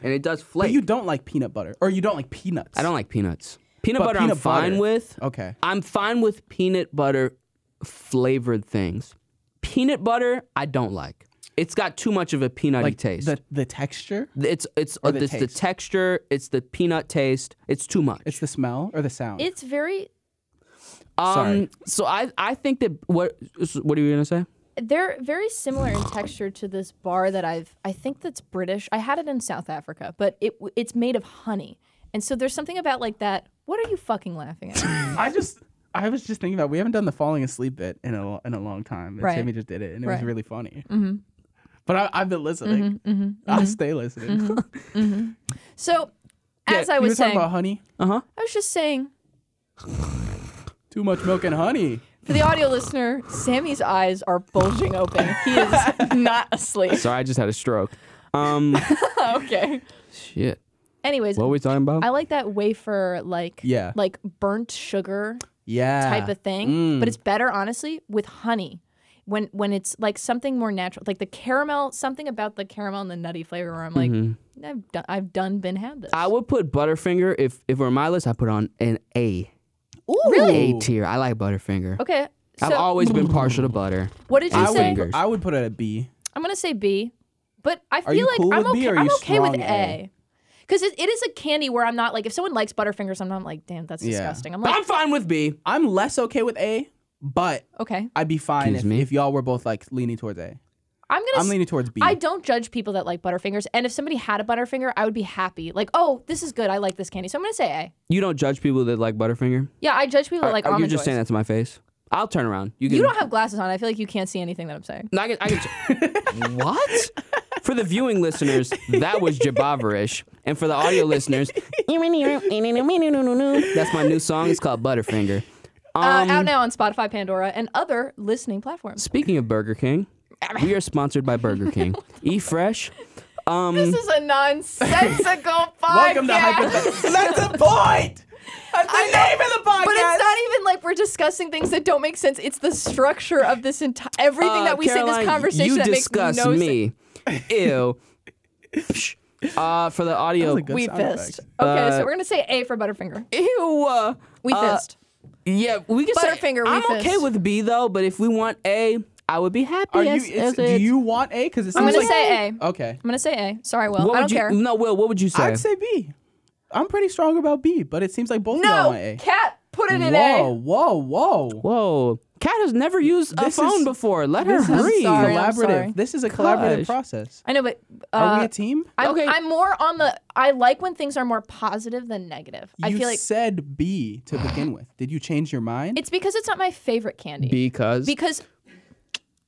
and it does flake. But you don't like peanut butter, or you don't like peanuts. I don't like peanuts. Peanut But butter I'm fine butter- with. Okay. I'm fine with peanut butter flavored things. Peanut butter I don't like. It's got too much of a peanutty Like taste. the the texture. it's it's or uh, the it's the texture. It's the peanut taste. It's too much. It's the smell or the sound. it's very. um. sorry. So I I think that what what are you gonna say? They're very similar in texture to this bar that I've. I think that's British. I had it in South Africa, but it it's made of honey, and so there's something about like that. What are you fucking laughing at? [LAUGHS] I just I was just thinking about we haven't done the falling asleep bit in a in a long time. And Right. Sammie just did it, and it was really funny. Mm-hmm. But I, I've been listening. Mm-hmm. Mm-hmm. [LAUGHS] I'll mm-hmm. stay listening. [LAUGHS] so, as Yeah, I you was were talking saying, about honey, Uh huh. I was just saying too much milk and honey. For the audio listener, Sammie's eyes are bulging open. He is [LAUGHS] not asleep. Sorry, I just had a stroke. Um. [LAUGHS] okay. shit. Anyways, What were we talking about? I like that wafer like Yeah. like burnt sugar Yeah, type of thing, Mm. but it's better honestly with honey. When when it's like something more natural, like the caramel, something about the caramel and the nutty flavor where I'm like, I've done I've done been had this. Mm-hmm. I would put Butterfinger if if it were my list. I put on an A. Really? A tier. I like Butterfinger. okay. So I've always been partial to butter. what did you I say? would. I would put it at B. I'm gonna say B, but I feel like cool I'm okay. I'm okay with A. A? Because it, it is a candy where I'm not like if someone likes Butterfingers, I'm not like, damn, that's Yeah. disgusting. I'm like, I'm fine with B. I'm less okay with A, but okay, I'd be fine Excuse if, me? if y'all were both like leaning towards A. I'm gonna. I'm leaning towards B. I don't judge people that like Butterfingers, and if somebody had a Butterfinger, I would be happy. Like, oh, this is good. I like this candy, so I'm gonna say A. You don't judge people that like Butterfinger. Yeah, I judge people that like Are you just joys. saying that to my face? I'll turn around. You can. You don't have glasses on. I feel like you can't see anything that I'm saying. I can. I can [LAUGHS] what? For the viewing listeners, that was Jabaverish, and for the audio listeners, that's my new song. It's called Butterfinger. Uh, Um, out now on Spotify, Pandora, and other listening platforms. Speaking of Burger King, we are sponsored by Burger King. [LAUGHS] Eat fresh. Um, This is a nonsensical podcast. [LAUGHS] Welcome to hypothetical. [LAUGHS] That's the point. That's the name of the podcast. But it's not even like we're discussing things that don't make sense. It's the structure of this entire everything Uh, that we say in this conversation you that discuss makes no sense. me. Ew. Uh, for the audio. was a good We sound fist. effect. Okay, Uh, so we're gonna say A for Butterfinger. Ew. uh, We uh, fist. Yeah, we can Butterfinger, say. we I'm okay fist. with B though, but if we want A, I would be happy. Are you? as, It's, as do you want A? Because it I'm seems gonna like say I'm gonna say A. Sorry, Will. What I would don't you? care. No, Will. What would you say? I'd say B. I'm pretty strong about B, but it seems like both of y'all No, want A. cat. Put it in Whoa, A. whoa, whoa! Whoa, Whoa. Kat has never used a phone is- before. Let her breathe. sorry. Collaborative. This is a collaborative Gosh. process. I know, but uh, Are we a team? I'm, Okay. I'm more on the. I like when things are more positive than negative. I feel like said B to begin with. Did you change your mind? it's because it's not my favorite candy. Because Because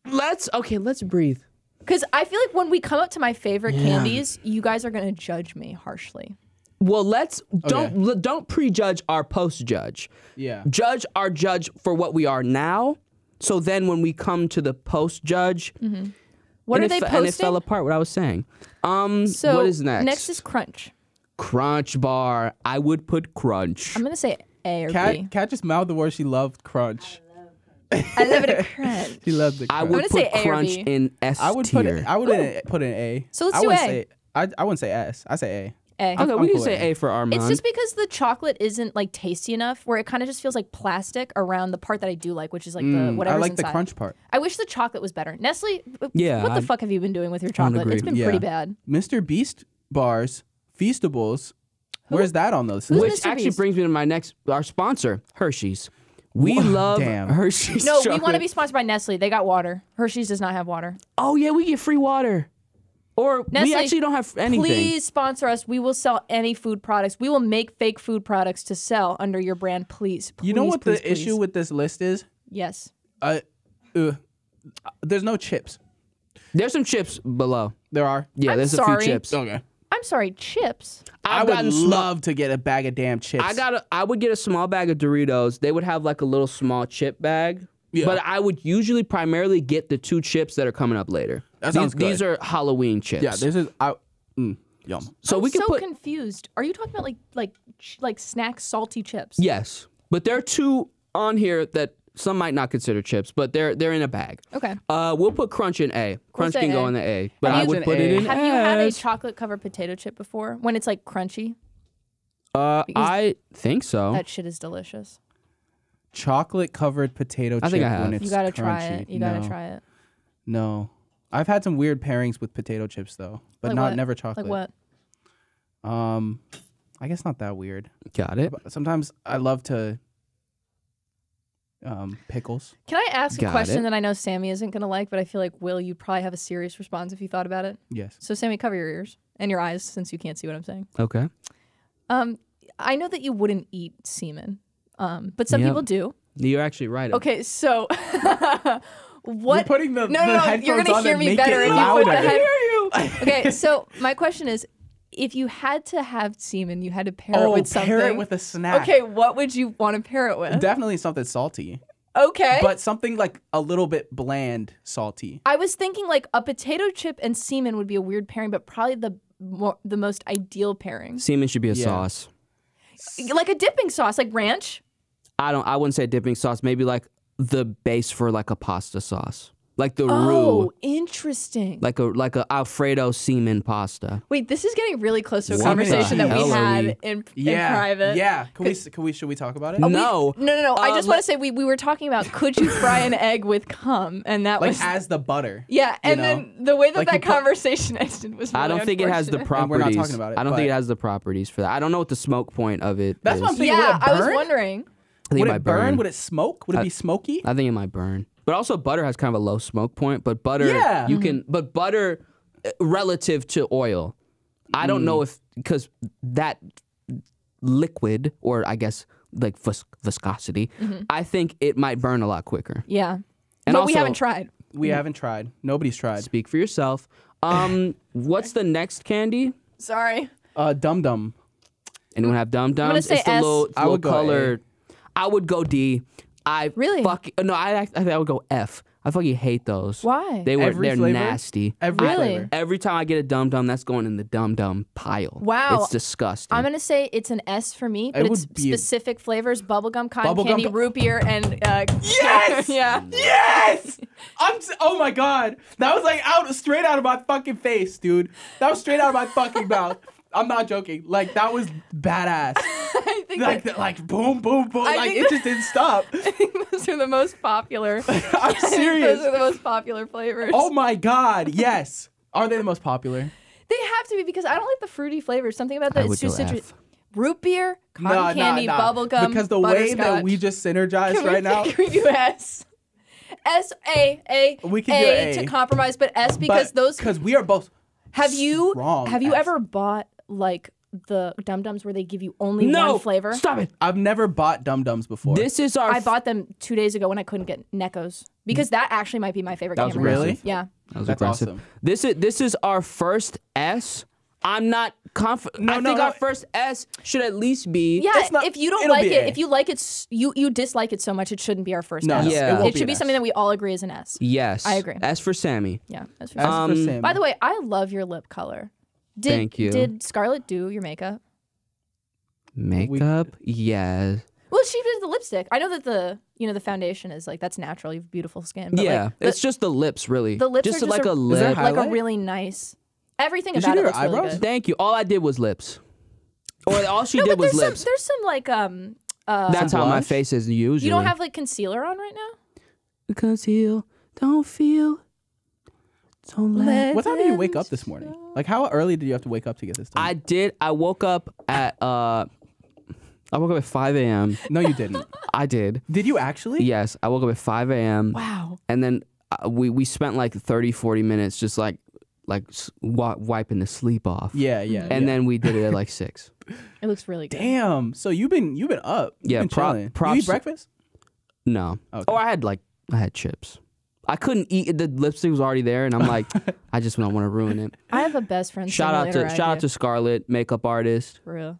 let's okay, let's breathe. because I feel like when we come up to my favorite candies, you guys are gonna judge me harshly. Well, let's don't l- don't prejudge our post judge. yeah. Judge our judge for what we are now. So then, when we come to the post judge, What are it they fe- posting? And it fell apart. What I was saying. Um, so what is next? Next is Crunch. Crunch Bar. I would put Crunch. I'm gonna say A or B. Kat, Kat just mouthed the word she loved crunch. I love it at Crunch. She loved the crunch. I crunch. would gonna put say A or Crunch B. in S I would put tier. I would in- put an A. So let's I do wouldn't A. Say, I I wouldn't say S. I say A. A. okay, I'm we can cool say A for Armand. It's just because the chocolate isn't like tasty enough, where it kind of just feels like plastic around the part that I do like, which is like the Mm, I whatever's like inside. the crunch part. I wish the chocolate was better. Nestle, w- Yeah, what the I- fuck have you been doing with your chocolate? agree. It's been Yeah. pretty bad. Mr. Beast bars, Feastables. Where's that on those? Who's Which Mr. actually Beast? brings me to my next our sponsor, Hershey's. We Wha- love damn. Hershey's. No, we want to be sponsored by Nestle. They got water. Hershey's does not have water. Oh yeah, we get free water. Or we Nestle, actually don't have anything. Please sponsor us. We will sell any food products. We will make fake food products to sell under your brand. Please. you know what please, the issue with this list is? Yes. Uh, uh, there's no chips. There's some chips below. There are. Yeah, I'm there's a few chips. Okay. I'm sorry. Chips. I I've would gotten love to get a bag of damn chips. I got. A, I would get a small bag of Doritos. They would have like a little small chip bag. Yeah. But I would usually primarily get the two chips that are coming up later. That these, sounds good. these are Halloween chips. Yeah, this is. I, mm, yum. so I'm we can so put confused. Are you talking about like like like snack salty chips? yes, but there are two on here that some might not consider chips, but they're they're in a bag. Okay. Uh, we'll put crunch in A. Crunch say can go A. in the A, but Have I you- would put it A. in Have you had a S. chocolate covered potato chip before? When it's like crunchy, Uh, I think so. that shit is delicious. Chocolate covered potato I chip think I have. when You it's You gotta try crunchy. it. You gotta No. try it. No. I've had some weird pairings with potato chips though, but Like not what? never chocolate. Like what? Um, I guess not that weird. Got it. Sometimes I love to um pickles. Can I ask Got a question it. that I know Sammie isn't gonna like, but I feel like Will, you'd probably have a serious response if you thought about it. Yes. So Sammie, cover your ears and your eyes since you can't see what I'm saying. Okay. Um, I know that you wouldn't eat semen, um, but some Yep. people do. You're actually right. Okay, so [LAUGHS] what? putting the- no, no, the no. headphones You're gonna hear me better it if you put the louder. head. okay, so my question is, if you had to have semen, you had to pair it Oh, with something. pair it with a snack. Okay, what would you want to pair it with? Definitely something salty, Okay. but something like a little bit bland, salty. I was thinking like a potato chip and semen would be a weird pairing, but probably the more, the most ideal pairing. Semen should be a Yeah. sauce. Like a dipping sauce, like ranch. I don't. I wouldn't say dipping sauce. Maybe like the base for like a pasta sauce, like the Oh, roux, interesting. like a like a Alfredo semen pasta. Wait, this is getting really close to a What conversation that we had we- in, Yeah. in private. Yeah. Can we? Can we? Should we talk about it? No. No, no, no. I Uh, just want to say we, we were talking about could you fry an egg with cum, and that Like was as the butter. yeah. And know? then the way that Like you that put- conversation [LAUGHS] ended was. Really I don't think it has the properties. And we're not talking about it, I don't think it has the properties for that. I don't know what the smoke point of it That's is. what I'm thinking. Yeah, I was wondering. I think Would it it might burn? burn. Would it smoke? Would it be smoky? I think it might burn. But also butter has kind of a low smoke point. But butter, Yeah. you can. But butter, uh, relative to oil, I don't Mm. know if because that liquid or I guess like vis- viscosity, I think it might burn a lot quicker. Yeah, And but we haven't tried. we haven't tried. Nobody's tried. Speak for yourself. Um, [LAUGHS] what's the next candy? Sorry. Uh, Dum Dum. Anyone have dum dums? gonna say it's the S. little, I little would go A. colored. I would go D. I Really? fucking no. I I, think I would go F. I fucking hate those. Why? They were Every they're flavor? nasty. Every Really? flavor. Every time I get a dum dum, that's going in the dum dum pile. Wow. it's disgusting. I'm gonna say it's an S for me, but It it's would be a- specific flavors: bubblegum, cotton Bubblegum candy, co- root beer, and uh, Yes! [LAUGHS] yeah. Yes! [LAUGHS] I'm s- oh my god. That was like out straight out of my fucking face, dude. That was straight out of my fucking mouth. I'm not joking. Like that was badass. [LAUGHS] I think Like that, that, like boom boom boom. I like think it just didn't stop. [LAUGHS] I think those are the most popular. [LAUGHS] I'm serious. those are the most popular flavors. Oh my god. Yes. Are they the most popular? They have to be because I don't like the fruity flavors. Something about I that it's too citrus. Root beer, cotton candy, bubble gum, Because the way that we just synergize Can we- right now. Can we do S? S A A We can do A A. to compromise, but S because those because we are both have you strong have you S. ever bought like the dum dums where they give you only no one flavor? Stop it. I've never bought Dum Dums before. This is our. I bought them two days ago when I couldn't get Neccos because that actually might be my favorite. That was gamer. aggressive. Yeah. That was That's aggressive. awesome. This is this is our first S. I'm not confident. No, I no, think no. our first S should at least be. Yeah, It's not- if you don't it'll like be it, A. if you like it, s- you you dislike it so much, it shouldn't be our first no, S. Yeah. it, won't it be should be S. something that we all agree is an S. Yes, I agree. S for Sammie. Yeah, that's for S sure. for Sammie. By the way, I love your lip color. Did, Thank you. Did Scarlett do your makeup? Makeup. Yes. Well, she did the lipstick. I know that the you know the foundation is like that's natural. You have beautiful skin. But yeah. like, the, it's just the lips, really. the lips just are just like a- a Is there lip. like a really nice. Everything Did she about do it her looks really eyebrows? good. Thank you. All I did was lips. Or all she No, did but was there's lips. some there's some like um uh. That's how my face is usually. you don't have like concealer on right now. because he'll don't feel. Don't let. What time did you wake up this morning? Like how early did you have to wake up to get this done? I did. I woke up at. uh I woke up at 5 a.m. no, you didn't. I did. Did you actually? Yes, I woke up at 5 a.m. Wow. and then uh, we we spent like 30 40 minutes just like like s- wiping the sleep off Yeah, yeah. and yeah. then we did it at like [LAUGHS] 6 It looks really good. damn. So you've been you've been up. You've Yeah, been prop- chilling. you props- eat breakfast? no Okay. oh i had like i had chips i couldn't eat it the lipstick was already there and i'm like [LAUGHS] i just don't want to ruin it I have a best friend. shout out to shout out to scarlett makeup artist for real.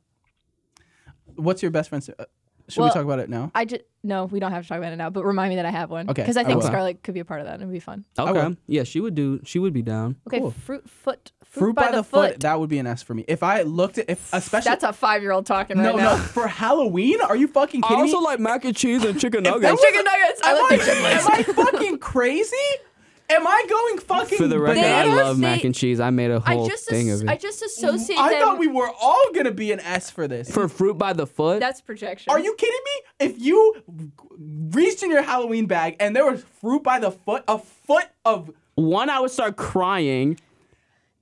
What's your best friend? Uh, should Well, we talk about it now? I just no, we don't have to talk about it now. But remind me that I have one. Okay, Because I I think will. Scarlett could be a part of that. and It'd be fun. okay yeah she would do she would be down Okay, Cool. fruit foot fruit, Fruit by, the foot. That would be an S for me. If I looked at if especially That's a five year old talking no right no now. No, [LAUGHS] no. For Halloween. Are you fucking kidding i kidding also me? like mac and cheese and chicken that nuggets was- chicken nuggets. I Am love I, the chicken nuggets. am I fucking crazy? Am I going fucking? for the record i love mac and cheese i made a whole just thing as- of I just associate I them. thought we were all gonna be an S for this. for fruit by the foot That's projection. Are you kidding me? If you reached in your Halloween bag and there was fruit by the foot, a foot of one i would start crying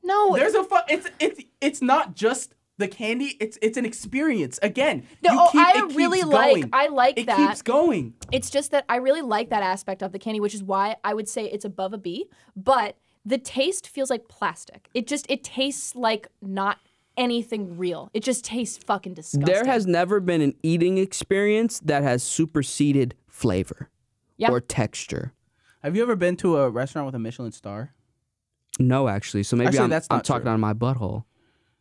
No. there's a fu- it's it's it's not just the candy. It's it's an experience. Again, No, you oh, keep, I it keeps really like- I like it that. keeps going. It's just that I really like that aspect of the candy, which is why I would say it's above a B. But the taste feels like plastic. It just it tastes like not anything real. It just tastes fucking disgusting. There has never been an eating experience that has superseded flavor Yeah. or texture. Have you ever been to a restaurant with a Michelin star? No, actually. So maybe Actually, I'm, that's I'm talking true. out of my butthole.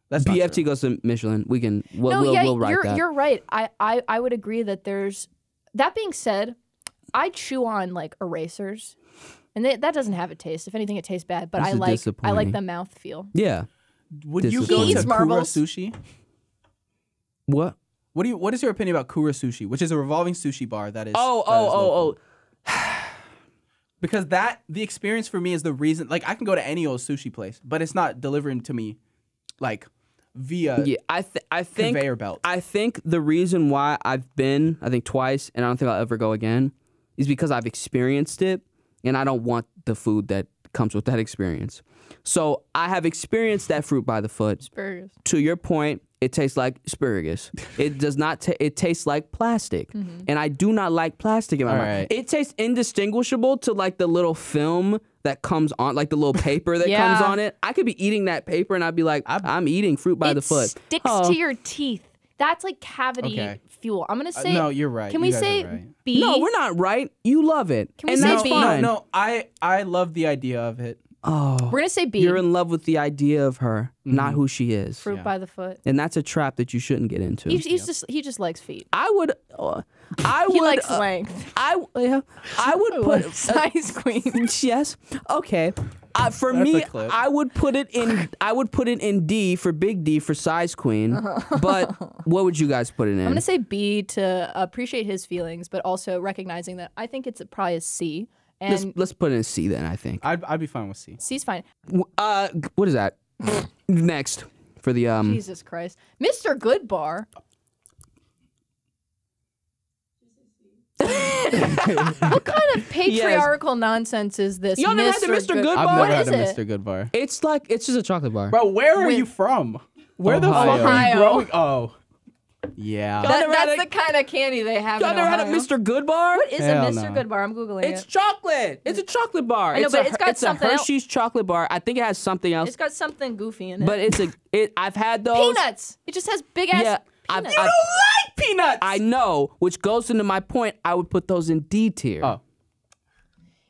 That's BFT goes to Michelin. We can we'll no, we'll, yeah, we'll write you're that. you're right. I, I I would agree that there's. That being said, I chew on like erasers, and they, that doesn't have a taste. If anything, it tastes bad. But This I like I like the mouth feel. yeah. Would you is go He to eats Kura. Sushi? What? What do you? What is your opinion about Kura Sushi, which is a revolving sushi bar that is? Oh, oh, is oh, oh. local? oh. Because that the experience for me is the reason. Like I can go to any old sushi place, but it's not delivering to me, like via Yeah, I th- I think conveyor belt. I think the reason why I've been, I think twice, and I don't think I'll ever go again, is because I've experienced it, and I don't want the food that comes with that experience. So I have experienced that fruit by the foot. Burgers. To your point, it tastes like asparagus. it [LAUGHS] does not. ta it tastes like plastic, and I do not like plastic in my All mouth. right. It tastes indistinguishable to like the little film that comes on, like the little paper that [LAUGHS] Yeah. comes on it. I could be eating that paper, and I'd be like, I'm, eating fruit by the foot. sticks Oh. to your teeth. That's like cavity Okay. fuel. I'm gonna Uh, say. no, you're right. Can You we say right. B? No, we're not right. You love it. Can we and say that's B? no, fine. no, I I love the idea of it. Oh, We're gonna say B. you're in love with the idea of her, not who she is, fruit Yeah. by the foot. and that's a trap that you shouldn't get into. He's, he's just he just likes feet. I would, uh, I [LAUGHS] He would, likes uh, length. I, yeah, I [LAUGHS] would put size [LAUGHS] queen. yes. Okay. Uh, for That's me. I would put it in. I would put it in D for Big D for size queen. But what would you guys put it in? I'm gonna say B to appreciate his feelings, but also recognizing that I think it's probably a C. let's, let's put in C then. I think. I'd, I'd be fine with C. C's fine. Uh, what is that? [LAUGHS] Next for the um. Jesus Christ, Mr. Goodbar. [LAUGHS] what kind of patriarchal nonsense is this? Y'all never had the Mr. Good- Goodbar? I've What had is a it? Mr. Goodbar. It's like it's just a chocolate bar. Bro, where are With- you from? Where the fuck Ohio. are you Ohio. growing? Oh, yeah. That- that's the kind of candy they have. Y'all never had a Ohio. Mr. Goodbar? What is Hell a Mr. no. Goodbar? I'm googling It's it. chocolate. It's a chocolate bar. I know, it's but a, it's got it's something a else. Hershey's chocolate bar. I think it has something else. It's got something goofy in it. but it's a. It. I've had those. peanuts. It just has big ass Yeah. I've, peanuts. I've, like peanuts. I know, which goes into my point. I would put those in D tier. oh,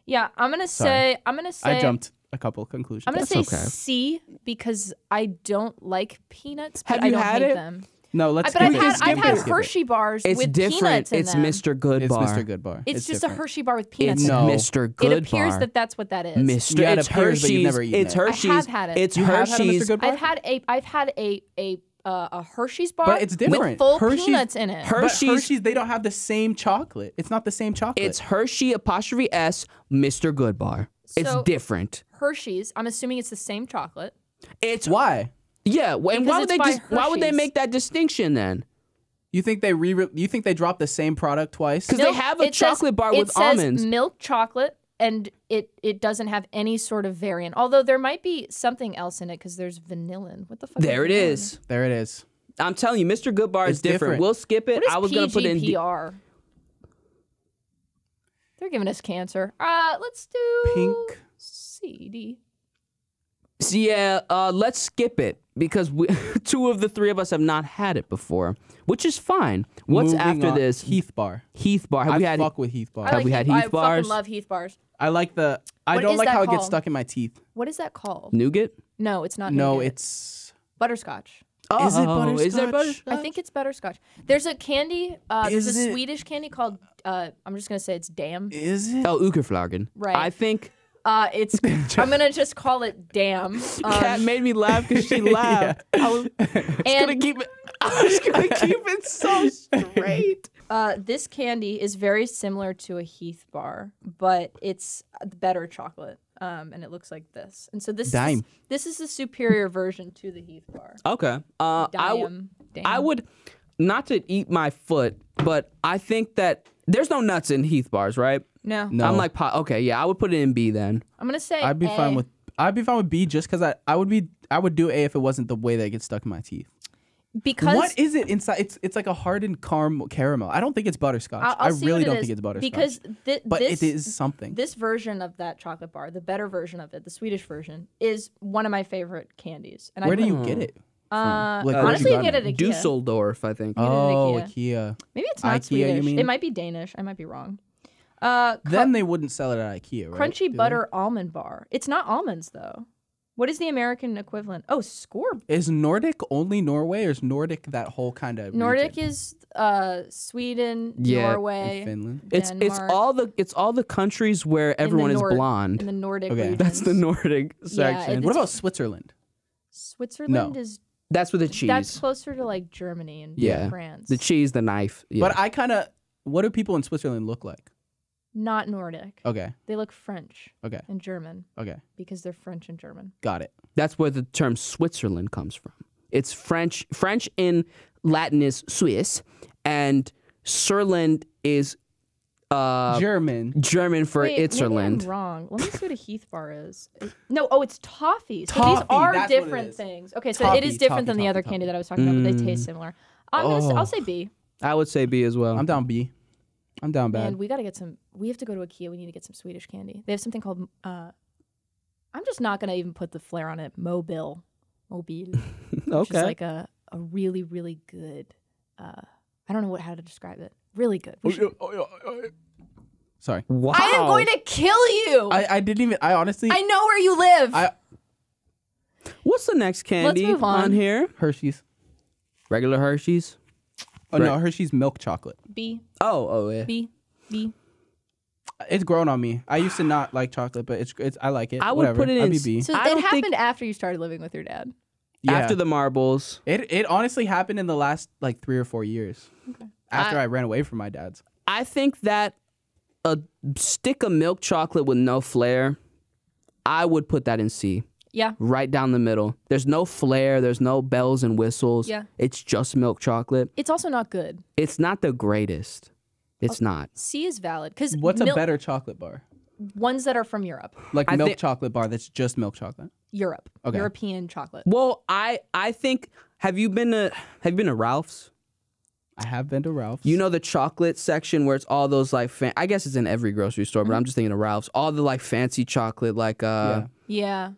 yeah, I'm gonna say. I'm gonna say. I jumped a couple conclusions. I'm gonna That's say okay. C because I don't like peanuts, but Have I don't had hate it? them. No, let's. but skip I've it. had Skip I've had skip it. Hershey bars It's with different. peanuts in It's them. Mr. Goodbar. It's Mr. Goodbar. It's, just a. Hershey bar with peanuts. It's in No. it. Mr. It Goodbar. appears that that's what that is. Mr. Yeah, it it's appears, but you've never eaten it's it. I have had it. It's You have had a Mr. Hershey's. Goodbar? I've had a I've had a a uh, a Hershey's bar, But it's different. with full Hershey's- peanuts in it. Her- Hershey's- Hershey's, they don't have the same chocolate. It's not the same chocolate. It's Hershey apostrophe S Mr. Goodbar. It's So- different. Hershey's. I'm assuming it's the same chocolate. It's why. Yeah. And Because why would they just, why would they make that distinction then? You think they re? You think they dropped the same product twice? 'Cause they have a it says- chocolate bar it with says almonds. milk chocolate, and it it doesn't have any sort of variant. Although there might be something else in it because there's vanillin. What the fuck? There it vanillin? is. There it is. I'm telling you, Mr. Goodbar is different. different. We'll skip it. What is I was gonna put it in. D- They're giving us cancer. Uh, let's do Pink. CD. So, yeah, uh, let's skip it because we, [LAUGHS] two of the three of us have not had it before, which is fine. What's Moving after on. this? Heath bar. Heath bar. Have I we had? fuck with Heath bar. I Have like we had Heath, Heath I bars? fucking love Heath bars. I like the. I What don't is like that how it gets called? stuck in my teeth. What is that called? nougat? No, it's not. No, nougat. it's. butterscotch. Oh, Is it Is there butterscotch? butterscotch? I think it's butterscotch. There's a candy. Uh, there's Is a it- Swedish candy called. Uh, I'm just gonna say it's damn. Is it? Oh, Ukerflagen. Right. I think Uh, it's. [LAUGHS] I'm gonna just call it Daim. Kat Um, made me laugh because she [LAUGHS] laughed. I was gonna keep it. [LAUGHS] I was gonna keep it so straight. uh, this candy is very similar to a Heath bar, but it's better chocolate. Um, and it looks like this. And so this is this is the superior version to the Heath bar. Okay. Uh, I w- Dime. I would not to eat my foot, but I think that there's no nuts in Heath bars, right? No. No. I'm like, po- okay, yeah, I would put it in B then. I'm gonna say. I'd be A. fine with. I'd be fine with B just because I. I would be. I would do A if it wasn't the way that it gets stuck in my teeth. because what is it inside? It's it's like a hardened caramel. Caramel. I don't think it's butterscotch. I'll, I'll I see really what it don't is, think it's butterscotch. because thi- but this it is something. this version of that chocolate bar, the better version of it, the Swedish version, is one of my favorite candies. And Where I do would- you get it? Uh, Like, where'd you honestly, you gotten get it it? at IKEA. Dusseldorf, I think. Oh, IKEA. IKEA. Maybe it's not IKEA, you Swedish. mean? It might be Danish. I might be wrong. Uh, cru- Then they wouldn't sell it at IKEA, right? crunchy Do they? butter almond bar. It's not almonds though. What is the American equivalent? Oh, score. Is Nordic only Norway, or is Nordic that whole kind of Nordic is uh, Sweden, Yeah, Norway, Finland? It's it's all the it's all the countries where in the everyone is Nord- blonde. in the Nordic Okay. regions. That's the Nordic section. it- What about Switzerland? Switzerland No. is That's with the cheese. that's closer to like Germany and Yeah. France. the cheese, the knife. Yeah. But I kind of. What do people in Switzerland look like? Not Nordic. Okay, They look French okay, and German okay. because they're French and German. Got it. That's where the term Switzerland comes from. It's French. French in Latin is Swiss, and Switzerland is uh, German. German for Wait, maybe I'm Itzerland. wrong. Let me see what a Heath bar is. No, oh, it's toffee. So Toffee, these are that's what it different things. Okay, so it Toffee, is different toffee, than the other toffee. candy that I was talking about, but they Mm. taste similar. I'm gonna, s- Oh. I'll say B. I would say B as well. I'm down B. I'm down bad. And we got to get some. We have to go to IKEA. We need to get some Swedish candy. They have something called. Uh, I'm just not gonna even put the flair on it. Mobile, mobile. [LAUGHS] Which okay. is like a, a really really good. Uh, I don't know what how to describe it. Really good. We should- Sorry. Wow. I am going to kill you. I, I, I didn't even. I honestly. I know where you live. I What's the next candy Let's move on. here? Hershey's. Regular Hershey's. Oh no, Right. Hershey's milk chocolate. B Oh, oh yeah. B B. It's grown on me. I used to not like chocolate, but it's it's. I like it. I would Whatever. put it I'd in be s- B. So I it don't happened after you started living with your dad. Yeah. After the marbles. It it honestly happened in the last like three or four years. After I, ran away from my dad's. I think that a stick of milk chocolate with no flair, I would put that in C. Yeah. Right down the middle. There's no flair, there's no bells and whistles. Yeah. It's just milk chocolate. It's also not good. It's not the greatest. It's not. C is valid because What's a better chocolate bar? ones that are from Europe. Like I milk thi- chocolate bar that's just milk chocolate. Europe. Okay. European chocolate. Well, I I think have you been to have you been to Ralph's? I have been to Ralph's. You know the chocolate section where it's all those like fan- I guess it's in every grocery store, but I'm just thinking of Ralph's. All the like fancy chocolate like uh Yeah. Yeah.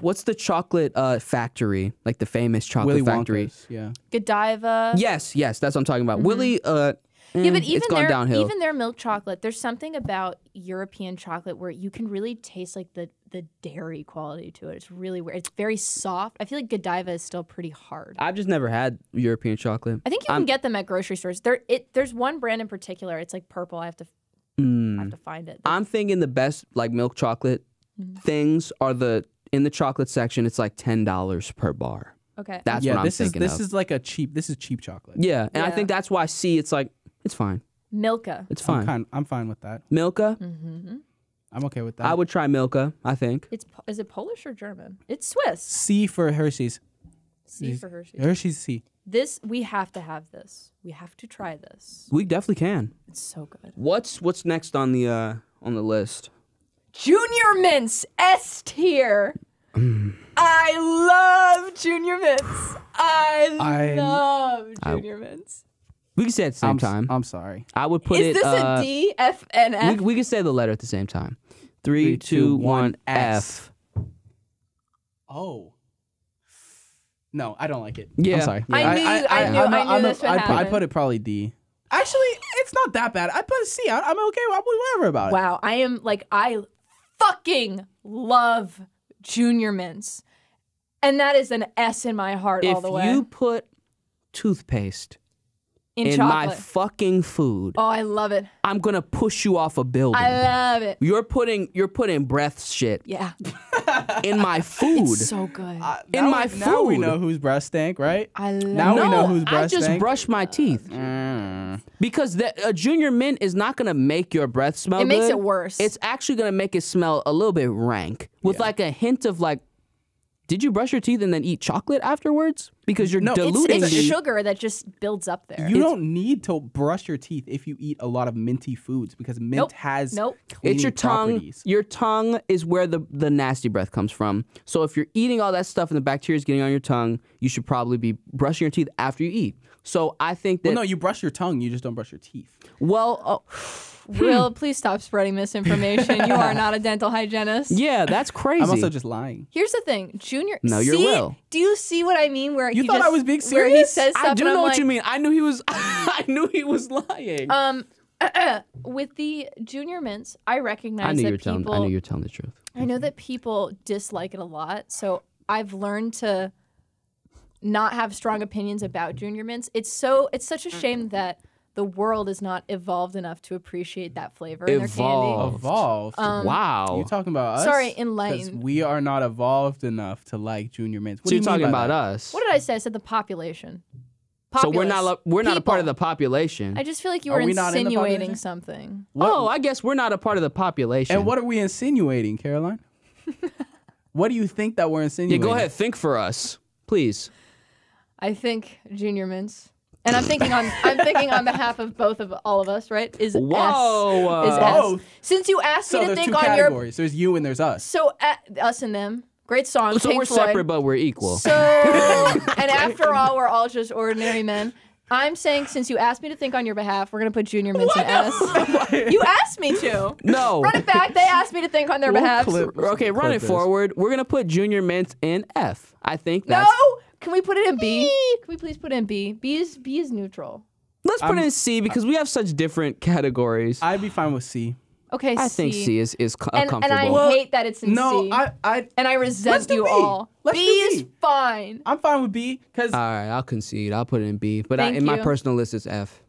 What's the chocolate uh factory? Like the famous chocolate Willy factory. Wonka's. Yeah. Godiva. Yes, yes, that's what I'm talking about. Willie uh Yeah, but mm, even it's gone their downhill. even their milk chocolate, there's something about European chocolate where you can really taste like the the dairy quality to it. It's really weird. It's very soft. I feel like Godiva is still pretty hard. I've just never had European chocolate. I think you can get them at grocery stores. There, it there's one brand in particular. It's like purple. I have to Mm. I have to find it. I'm thinking the best like milk chocolate Mm-hmm. things are the in the chocolate section. It's like ten dollars per bar. okay. That's yeah. what I'm this is thinking this of. is like a cheap. This is cheap chocolate. yeah, and I think that's why C. It's like it's fine. Milka. It's I'm fine. kind. I'm fine with that. Milka, Mm-hmm. I'm okay with that. I would try Milka. I think. It's is it Polish or German? It's Swiss. C for Hershey's. C for Hershey's. Hershey's C. This we have to have this. We have to try this. We definitely can. It's so good. What's what's next on the uh on the list? Junior Mints S tier. Mm. I love Junior Mints. I I'm- love I- Junior Mints. We can say it at the same I'm, time. I'm sorry. I would put Is it. this uh, a D, F, and F? We, we can say the letter at the same time. Three, Three, two, two, one, one, F. S. Oh. No, I don't like it. Yeah. I'm sorry. I knew- I knew- I'm a- I knew I'm a- this would I'd put- I'd put it probably D. Actually, it's not that bad. I put C. I, I'm okay. with whatever about it. wow, I am like I fucking love Junior Mints, and that is an S in my heart all the way. If you put toothpaste in, in my fucking food, oh, I love it. I'm gonna push you off a building. I love it. you're putting you're putting breath shit Yeah, [LAUGHS] in my food. it's so good. Uh, In now my we- Now we know whose breast stank, right? I love now we it. know no, whose I just stank. brush my teeth Mm. because the, a junior mint is not gonna make your breath smell. It makes it worse. It's actually gonna make it smell a little bit rank with Yeah. like a hint of like. Did you brush your teeth and then eat chocolate afterwards? Because you're No, it's- It's, diluting it's the. sugar that just builds up there. You don't need to brush your teeth if you eat a lot of minty foods because mint Nope. has Nope. It's your cleaning tongue. properties. Your tongue is where the, the nasty breath comes from. So if you're eating all that stuff and the bacteria is getting on your tongue, you should probably be brushing your teeth after you eat. So I think that Well, no, you brush your tongue. You just don't brush your teeth. well, uh, Will, please stop spreading misinformation. you are not a dental hygienist. [LAUGHS] yeah, that's crazy. I'm also just lying. Here's the thing, Junior. No, you're see, Will. Do you see what I mean? Where You he thought I was being Where he says stuff I do and I'm know what like, you mean. I knew he was. [LAUGHS] I knew he was lying. Um, [CLEARS THROAT] with the Junior Mints, I recognize I knew you that were telling. people. I knew you were telling the truth. I know that people dislike it a lot, so I've learned to not have strong opinions about Junior Mints. It's so it's such a shame that the world is not evolved enough to appreciate that flavor in their candy. Evolved. Evolved. Um, wow. You're talking about us? Sorry, sorry, 'Cause enlightened. we are not evolved enough to like junior mints. What so you're you talking about that? us. What did I say? I said the population. so we're not. We're not a part of the population. I just feel like you Are were we not in insinuating something. What- oh, I guess we're not a part of the population. And what are we insinuating, Caroline? [LAUGHS] what do you think that we're Yeah, insinuating? go ahead. Think for us, please. I think Junior Mints. And I'm thinking on I'm thinking on behalf of both of all of us, right? Is Whoa, S is uh, S. Since you asked So me to think two on your categories. There's you and there's us. so uh, us and them, great song. So Pink we're Floyd. separate, but we're equal. So and after all, we're all just ordinary men. I'm saying since you asked me to think on your behalf, we're gonna put Junior Mints in S. [LAUGHS] you asked me to. no. Run it back. They asked me to think on their We'll behalf. clip- Okay, run it this. forward. We're gonna put Junior Mints in F. I think No, that's. Can we put it in B? Can we please put it in B? B is B is neutral. Let's put I'm- it in C because we have such different categories. I'd be fine with C. Okay, I think C is is co- uh, And, and comfortable. I hate that it's in No, C. I, I, and I Let's resent do you B. all. Let's B do is B. fine. I'm fine with B because All right, I'll concede. I'll put it in B, but I, Thank in my you. personal list it's F.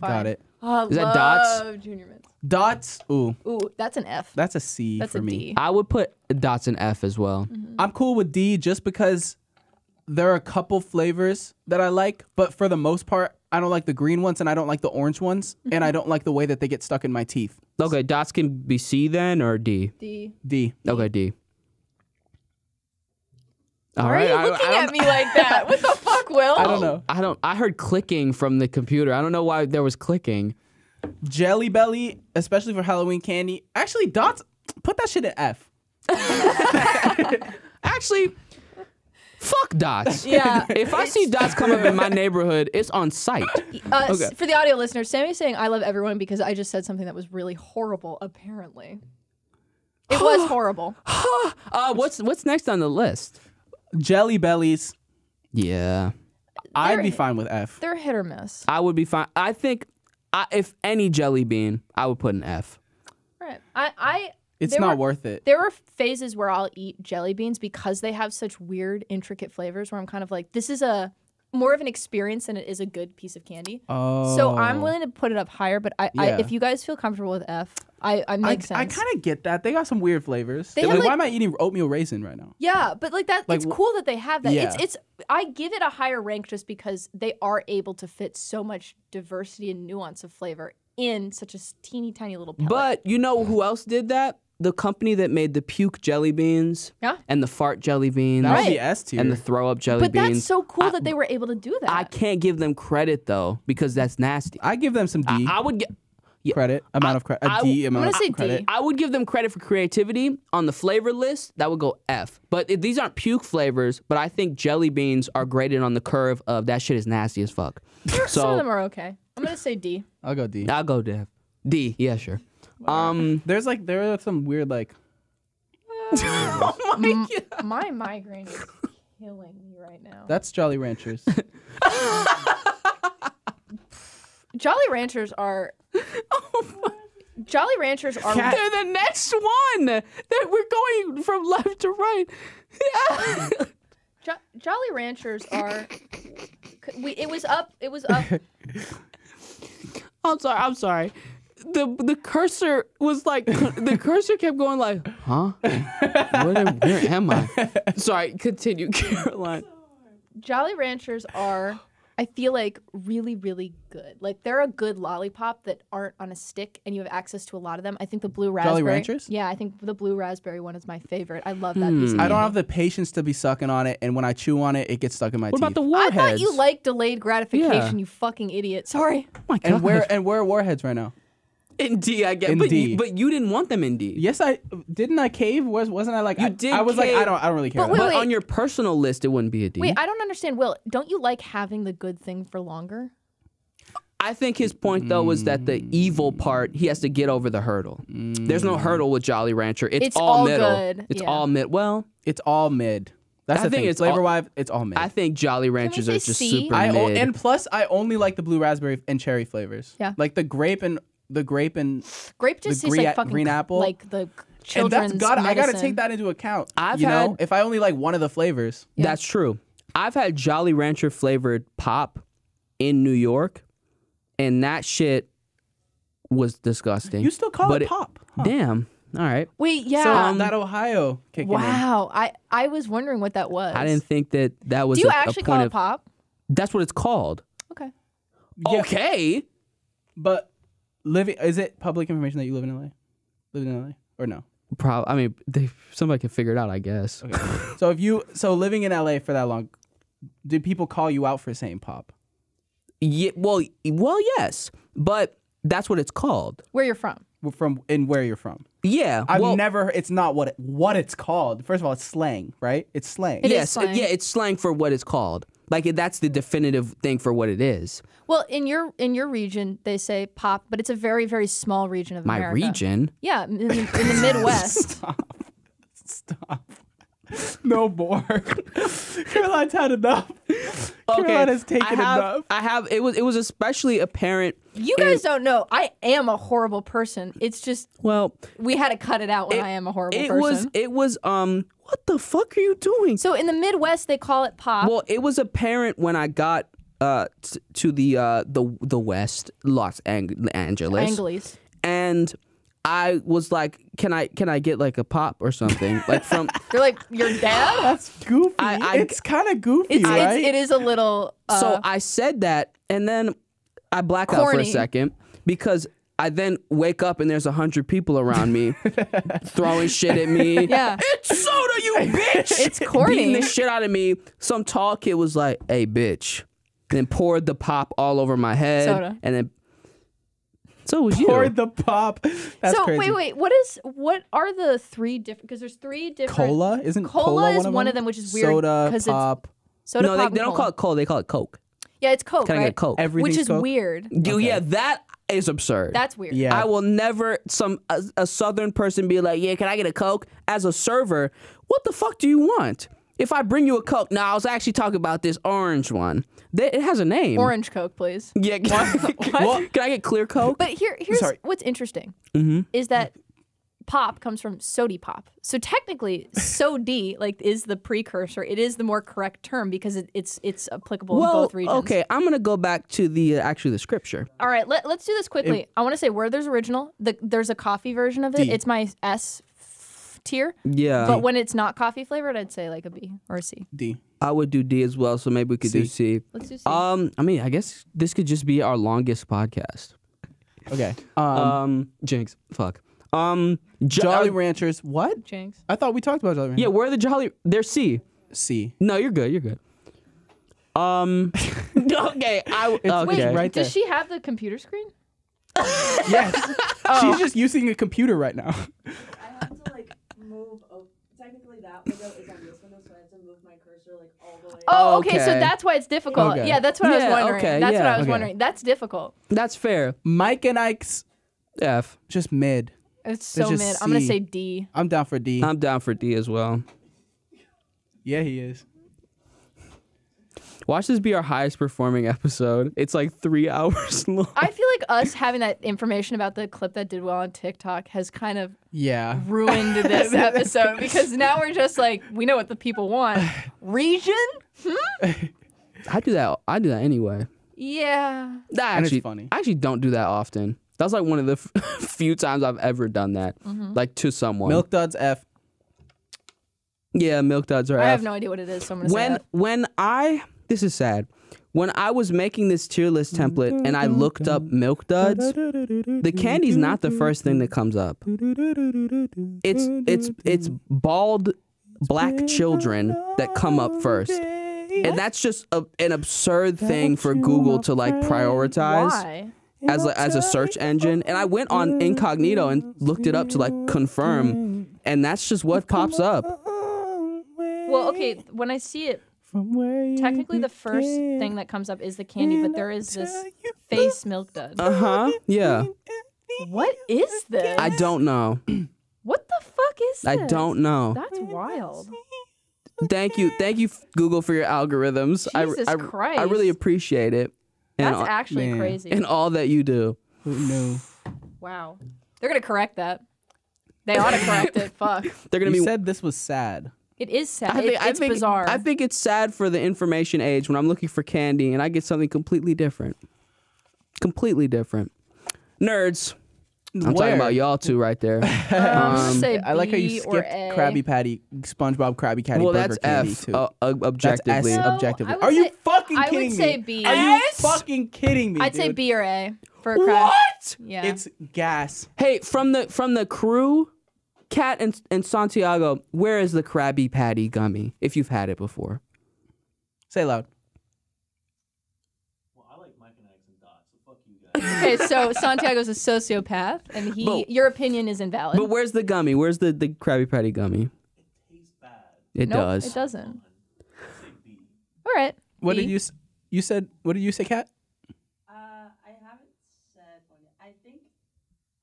got it. Oh, I Is that dots? love Junior mints. Dots. Ooh, Ooh, that's an F. that's a C That's for a me. D. I would put dots in F as well. Mm-hmm. I'm cool with D just because there are a couple flavors that I like, but for the most part, I don't like the green ones and I don't like the orange ones, and I mm-hmm. don't like the way that they get stuck in my teeth. Okay, dots can be C then or D. D. D. Okay, D. All Why are you I- looking I don't- at me like that? [LAUGHS] What the fuck, Will? I don't know. I don't. I heard clicking from the computer. I don't know why there was clicking. Jelly Belly, especially for Halloween candy. Actually, dots. Put that shit in F. [LAUGHS] [LAUGHS] Actually, fuck dots. [LAUGHS] Yeah. [LAUGHS] If I see dots come up in my [LAUGHS] neighborhood, it's on site. Uh, Okay. For the audio listeners, Sammie's saying I love everyone because I just said something that was really horrible, apparently. It [GASPS] was horrible. [GASPS] Uh, what's what's next on the list? Jelly Bellies. Yeah, I'd be fine with F. They're hit or miss. I would be fine. I think I, if any jelly bean, I would put an F. Right. I, I It's there not were- worth it. There are phases where I'll eat jelly beans because they have such weird, intricate flavors where I'm kind of like, this is a more of an experience than it is a good piece of candy. Oh. So I'm oh. willing to put it up higher, but I, I if you guys feel comfortable with F, I, I I, make sense. I kind of get that. They got some weird flavors. They like, have, why am I eating oatmeal raisin right now? Yeah, but like that, Like, it's cool that they have that. It's Yeah. it's. I give it a higher rank just because they are able to fit so much diversity and nuance of flavor in such a teeny tiny little pellet. But you know who else did that? The company that made the puke jelly beans yeah, and the fart jelly beans That would Right. be S tier. and the throw up jelly but beans. that's so cool I- that they were able to do that. I can't give them credit though because that's nasty. I give them some D I, I would get. credit amount of credit. I- A D I'm amount gonna of say D. credit. I would give them credit for creativity on the flavor list. That would go F. But if these aren't puke flavors. But I think jelly beans are graded on the curve of that shit is nasty as fuck. so, Some of them are okay. I'm gonna say D. I'll go D. I'll go D. D. Yeah, sure. Um. [LAUGHS] There's like there are some weird like [LAUGHS] oh my M- god. my migraine is killing me right now. that's Jolly Ranchers. [LAUGHS] Jolly Ranchers are. oh Jolly Ranchers are. Kat- They're the next one. That we're going from left to right. Jo- Jolly Ranchers are. We, it was up. It was up. I'm sorry. I'm sorry. The the cursor was like the cursor kept going like, huh? Where, am- where am I? Sorry. Continue, [LAUGHS] Caroline. Jolly Ranchers are. I feel like really, really good. Like they're a good lollipop that aren't on a stick, and you have access to a lot of them. I think the blue raspberry. Ranchers? Yeah, I think the blue raspberry one is my favorite. I love that piece. Of hmm. I don't have the patience to be sucking on it, and when I chew on it, it gets stuck in my What teeth. about the warheads? I thought you liked delayed gratification. Yeah. You fucking idiot. Sorry. Oh my and where and where are warheads right now? In D? I get. In but D. You, but you didn't want them in D. Yes, I didn't. I cave. Was wasn't I like? You I, did I was like, I don't. I don't really care. But about wait. But wait. on your personal list, it wouldn't be a D. Wait, I don't understand. Will, don't you like having the good thing for longer? I think his point though was that the evil mm. part he has to get over the hurdle. There's no mm. hurdle with Jolly Rancher. It's, It's all, all middle. good, It's yeah. all mid. Well, It's all mid. That's I the think thing. it's flavor all- wise, it's all mid. I think Jolly Ranchers are just C? super I o- mid. and plus I only like the blue raspberry and cherry flavors. Yeah. Like the grape and the grape and Grape just tastes green- like fucking green apple? like the and children's that's got I got to take that into account. I've you know, if I only like one of the flavors. That's true. I've had Jolly Rancher flavored pop in New York, and that shit was disgusting. You still call But it pop? Huh. Damn. All right. Wait, yeah. So Um, that Ohio kicking in. wow. I I was wondering what that was. I didn't think that that was Do you a, a actually point call it of. pop? That's what it's called. Okay. Yeah, Okay. But living is it public information that you live in LA? Live in LA or no? Probably. I mean, they, somebody can figure it out, I guess. Okay. [LAUGHS] so if you so living in LA for that long, did people call you out for saying pop? Yeah. Well. Well. Yes. But that's what it's called. Where you're from? From and where you're from? Yeah. I've well, never. It's not what it, what it's called. First of all, it's slang, right? It's slang. It is yes. slang. Yeah. It's slang for what it's called. Like that's the definitive thing for what it is. Well, in your in your region, they say pop, but it's a very very small region of My America. region. Yeah, in the, in the Midwest. [LAUGHS] Stop. Stop. no more. [LAUGHS] Caroline's had enough. Caroline has taken I have, enough. I have. It was. It was especially apparent. You guys don't know. I am a horrible person. It's just Well, we had to cut it out when It- I am a horrible it person. It was. It was. Um. What the fuck are you doing? so in the Midwest, they call it pop. Well, it was apparent when I got uh t- to the uh the the West, Los Ang- Angeles, Angeles. and I was like, "Can I can I get like a pop or something [LAUGHS] like from?" You're like your [LAUGHS] dad. That's goofy. I- I- it's kind of goofy, It's, right? it's it is a little. Uh, so I said that, and then I black out for a second because I then wake up and there's a hundred people around me [LAUGHS] throwing shit at me. [LAUGHS] Yeah. it's soda, you [LAUGHS] bitch. It's corny. beating the shit out of me. Some tall kid was like, "Hey, bitch," then poured the pop all over my head, Soda. and then so was you. Poured the pop. That's so crazy. wait, wait. What is what are the three different? Because there's three different. Cola isn't Cola cola, is one of one them? of them, which is weird Soda, 'cause it's- pop. Soda no, they, pop they and don't cola. call it cola. They call it Coke. Yeah, it's Coke. Can I right? get Coke? Which is Coke? weird. Dude, yeah, that is absurd. That's weird. Yeah. I will never some a, a southern person be like, "Yeah, can I get a coke?" As a server, what the fuck do you want? If I bring you a coke, now I was actually talking about this orange one. That it has a name. Orange Coke, please. Yeah. [LAUGHS] Can, can I get clear coke? But here, here's Sorry. what's interesting Mm-hmm. is that pop comes from sody pop. So technically, [LAUGHS] sody like is the precursor. It is the more correct term because it, it's it's applicable in both regions. okay, I'm gonna go back to the uh, actually the scripture. All right, let, let's do this quickly. I want to say where there's original. The, there's a coffee version of it. D. It's my S f- tier. Yeah, But when it's not coffee flavored, I'd say like a B or a C. D. I would do D as well. So maybe we could do C. Let's do C. Um, I mean, I guess this could just be our longest podcast. Okay. Um, Um, Jinx, fuck. Um, Jo- Jolly Ranchers. What? Jinx. I thought we talked about Jolly Ranchers. Yeah, where are the Jolly? They're C. C. No, you're good. You're good. Um. [LAUGHS] okay. I. It's okay. right Does there. she have the computer screen? [LAUGHS] Yes. She's just using a computer right now. I have to like move. Oh, technically, that window is on this window, so I have to move my cursor like all the way. Oh, okay. So that's why it's difficult. Okay. Yeah, that's what I was wondering. okay, that's what. I was Okay. wondering. That's difficult. That's fair. Mike and Ike's F. just mid. It's so mid. I'm gonna say D. I'm down for D. I'm down for D as well. yeah, he is. Watch this be our highest performing episode. It's like three [LAUGHS] hours long. I feel like us having that information about the clip that did well on TikTok has kind of Yeah. ruined this [LAUGHS] episode because now we're just like we know what the people want. [SIGHS] Region? Hmm? [LAUGHS] I do that. I do that anyway. Yeah. That And it's actually, funny. I actually don't do that often. That's like one of the f- [LAUGHS] few times I've ever done that, Mm-hmm. like to someone. Milk Duds F. Yeah, milk duds are I F. have no idea what it is, so I'm gonna when say that. when I this is sad. When I was making this tier list template and I looked up milk duds, the candy's not the first thing that comes up. It's it's it's bald black children that come up first. And that's just a, an absurd thing for Google to like prioritize Why? As a, as a search engine. And I went on incognito and looked it up to like confirm, and that's just what pops up. Well, okay, when I see it, technically the first thing that comes up is the candy, but there is this face milk dud. Uh huh. Yeah. What is this? I don't know. What the fuck is this? I don't know. That's wild. Thank you, thank you, Google, for your algorithms. I, Jesus I, I Christ. really appreciate it. And, That's all, actually man. crazy. and all that you do. Who knew? Wow. They're gonna correct that. They ought to correct it. [LAUGHS] Fuck. They're gonna You be. said this was sad. It is sad. I think, It- I it's think, bizarre. I think it's sad for the information age when I'm looking for candy and I get something completely different. Completely different. Nerds. I'm talking about y'all two right there. I'm [LAUGHS] Um, say I like how B you or skipped A. Krabby Patty, SpongeBob Krabby Patty well, Burger that's Candy F. too. Uh, that's objectively. No, objectively. I would Are you say- fucking I would kidding say? B. Are you Yes! fucking kidding me? I'd say dude? B or A for a crab. What? Yeah. It's gas. Hey, from the from the crew, Kat and and Santiago, where is the Krabby Patty gummy? If you've had it before. Say loud. Okay, so Santiago's a sociopath, and he. But- your opinion is invalid. But where's the gummy? Where's the the Krabby Patty gummy? It tastes bad. It Nope, does. It doesn't. All right. What B. did you? You said. What did you say, Kat? Uh, I haven't said one. I think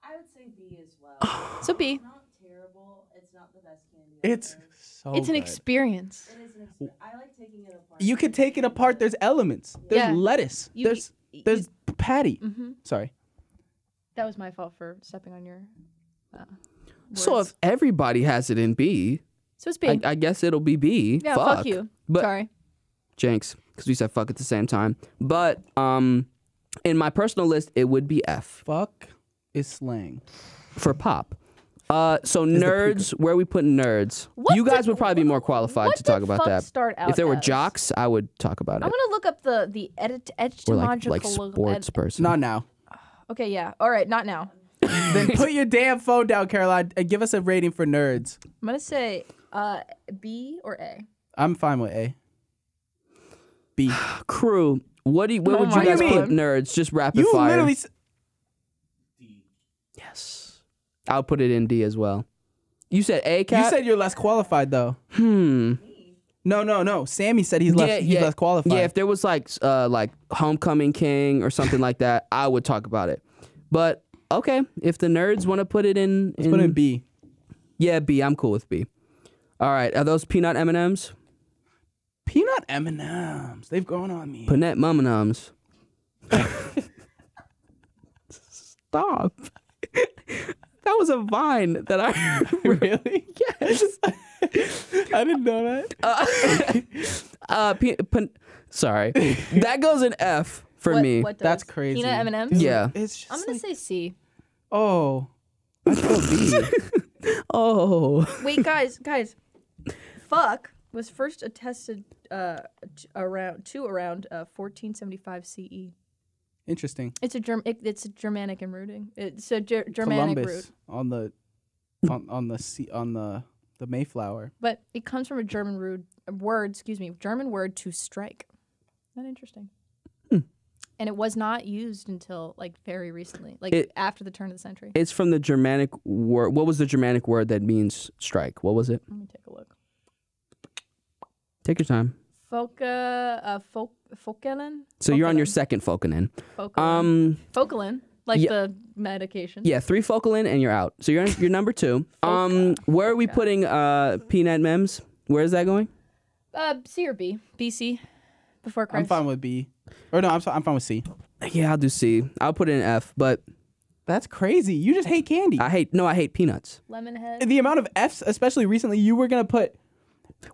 I would say B as well. [SIGHS] So B. It's not terrible. It's not the best candy. It's ever. so it's an good. experience. It is an exp- I like taking it apart. You could take it apart. There's elements. There's Yeah. lettuce. You- there's you- there's patty. Mhm. Sorry. That was my fault for stepping on your. Uh, So if everybody has it in B, so it's I, B. I guess it'll be B. yeah, fuck. fuck, you. But Sorry. Jinx, because we said fuck at the same time. But um, in my personal list, it would be F Fuck is slang. for pop. Uh, so the nerds, where we put nerds? What you guys did- would probably be more qualified to talk about that. Start out If there were as? jocks, I would talk about it. I'm gonna look up the the edit Or like etymological. like sports person. Not now. [SIGHS] okay, yeah. All right, not now. [LAUGHS] then put your damn phone down, Caroline, and give us a rating for nerds. I'm gonna say uh B or A. I'm fine with A. B. [SIGHS] Crew, what do you, what Oh would you guys God. put nerds? Just rapid You fire. literally. s- yes. I'll put it in D as well. You said A, Kat? You said you're less qualified though. hmm. No, no, no. Sammie said he's less. he's less qualified. Yeah, if there was like uh like Homecoming King or something like that, I would talk about it. But okay, if the nerds want to put it in, Let's put in B. Yeah, B. I'm cool with B. All right, are those peanut M and M's? Peanut M and M's. They've grown on me. Peanut M and M's. [LAUGHS] Stop. [LAUGHS] that was a vine that I [LAUGHS] really? yes. I didn't know that. Uh, [LAUGHS] uh pe- pen- sorry, that goes in F for what, me. What does? That's crazy. Peanut M&Ms. Yeah. It's just I'm gonna like, say C. oh. I feel B. [LAUGHS] Oh, Wait, guys, guys. Fuck was first attested uh, t- around to around uh, 1475 CE. Interesting. It's a Germ. It, it's a Germanic in rooting. It's a Ger- Germanic Columbus root, on the on on the sea on the the Mayflower. but it comes from a German root word. Excuse me, German word to strike. Not interesting. Hmm. And it was not used until like very recently, like It- after the turn of the century. it's from the Germanic word. What was the Germanic word that means strike? What was it? Let me take a look. Take your time. Foca, uh, folk, Fokelen. So you're on your second Focanin. Focalin. Um, Focalin, like yeah. the medication. yeah, three Focalin and you're out. So you're you're number two. [LAUGHS] Um, where are we putting uh peanut mems? Where is that going? Uh, C or B? BC, before Christ. I'm fine with B. Or no, I'm so- I'm fine with C. Yeah, I'll do C. I'll put it in F. But That's crazy. You just hate candy. I hate no, I hate peanuts. Lemonhead. the amount of Fs, especially recently, you were gonna put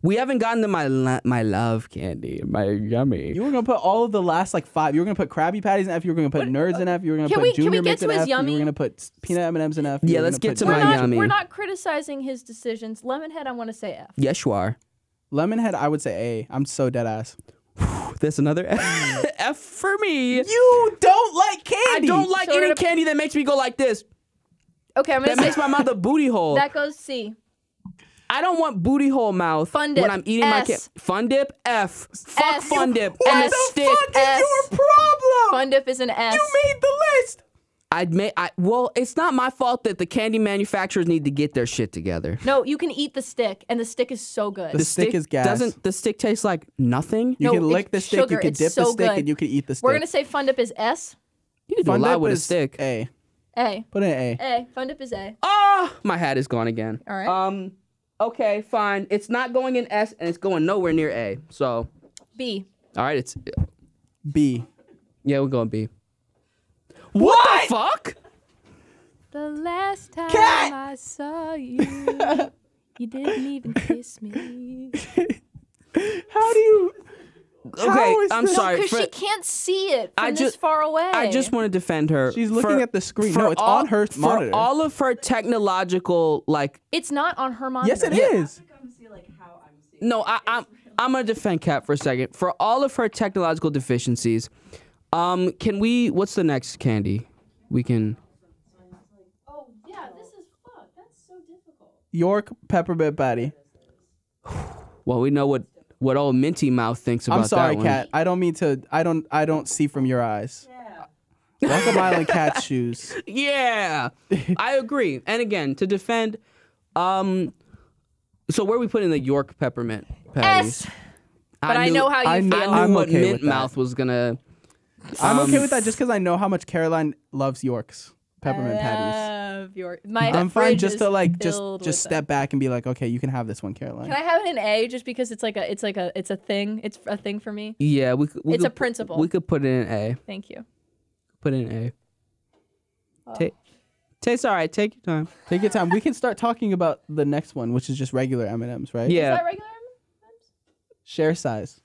We haven't gotten to my lo- my love candy, my yummy. you were gonna put all of the last like five. You were gonna put Krabby Patties in F. You were gonna put Nerds in F. You were gonna Can put we- can we Junior get Mints to in his F. You yummy? were gonna put peanut M and M's in F. You Yeah, were let's gonna get to put we're my not, yummy. we're not criticizing his decisions. Lemonhead, I want to say F. Yes, you are. Lemonhead. I would say A. I'm so dead ass. [SIGHS] There's another [LAUGHS] F for me. You don't like candy! I candy. don't like So we're any gonna- candy that makes me go like this. Okay, I'm That gonna say makes my mouth a booty hole. [LAUGHS] that goes C. I don't want booty hole mouth Fun when dip, I'm eating my candy. S. Fun dip F. Fuck S. fun dip What and the the stick. fuck is S. your problem? Fun dip is an S. You made the list. I'd make. I well, it's not my fault that the candy manufacturers need to get their shit together. no, you can eat the stick, and the stick is so good. The stick is gas. Doesn't the stick taste like nothing? You No, can lick the stick. sugar. You can It's dip so the stick, good. and you can eat the stick. We're gonna say Fun dip is S. You can do a Fun lot dip with a stick. A. A. Put in A. A. Fun dip is A. Ah, my hat is gone again. All right. Um. Okay, fine. It's not going in S, and it's going nowhere near A. So, B. all right, it's B. yeah, we're going B. What, the fuck? The last time Kat! I saw you, [LAUGHS] you didn't even kiss me. How do you? Okay, How is I'm this- sorry. Because for- she can't see it from I this just- far away. I just want to defend her. She's looking for- at the screen. No, it's all- on her for monitor. all of her technological, like, It's not on her monitor. yes, it is. Come see like how I'm seeing. no, I, I'm I'm gonna defend Kat for a second. For all of her technological deficiencies, um, can we? What's the next candy? We can. Oh yeah, this is fuck. That's so difficult. York peppermint patty. [SIGHS] Well, we know what what old Minty Mouth thinks about it? I'm sorry, Kat. I don't mean to. I don't. I don't see from your eyes. Yeah. Welcome Island [LAUGHS] cat shoes. Yeah, I agree. And again, to defend, um, so where are we putting the York peppermint patties? S. But I, knew- know how you I feel. knew- I knew I'm what okay Mint with that. Mouth was gonna. I'm Um, okay with that just because I know how much Caroline loves York's peppermint patties. Have your my I'm fine just to like just just step them. back and be like, okay, you can have this one, Caroline. Can I have it in A just because it's like a it's like a it's a thing. It's a thing for me. Yeah, we could. We It's a principle. We could put it in A. Thank you. Put it in A. Oh. Ta- Tastes all right. Take your time. Take your time. We can start talking about the next one, which is just regular M and M's, right? Yeah. Is Yeah, that regular? Share size.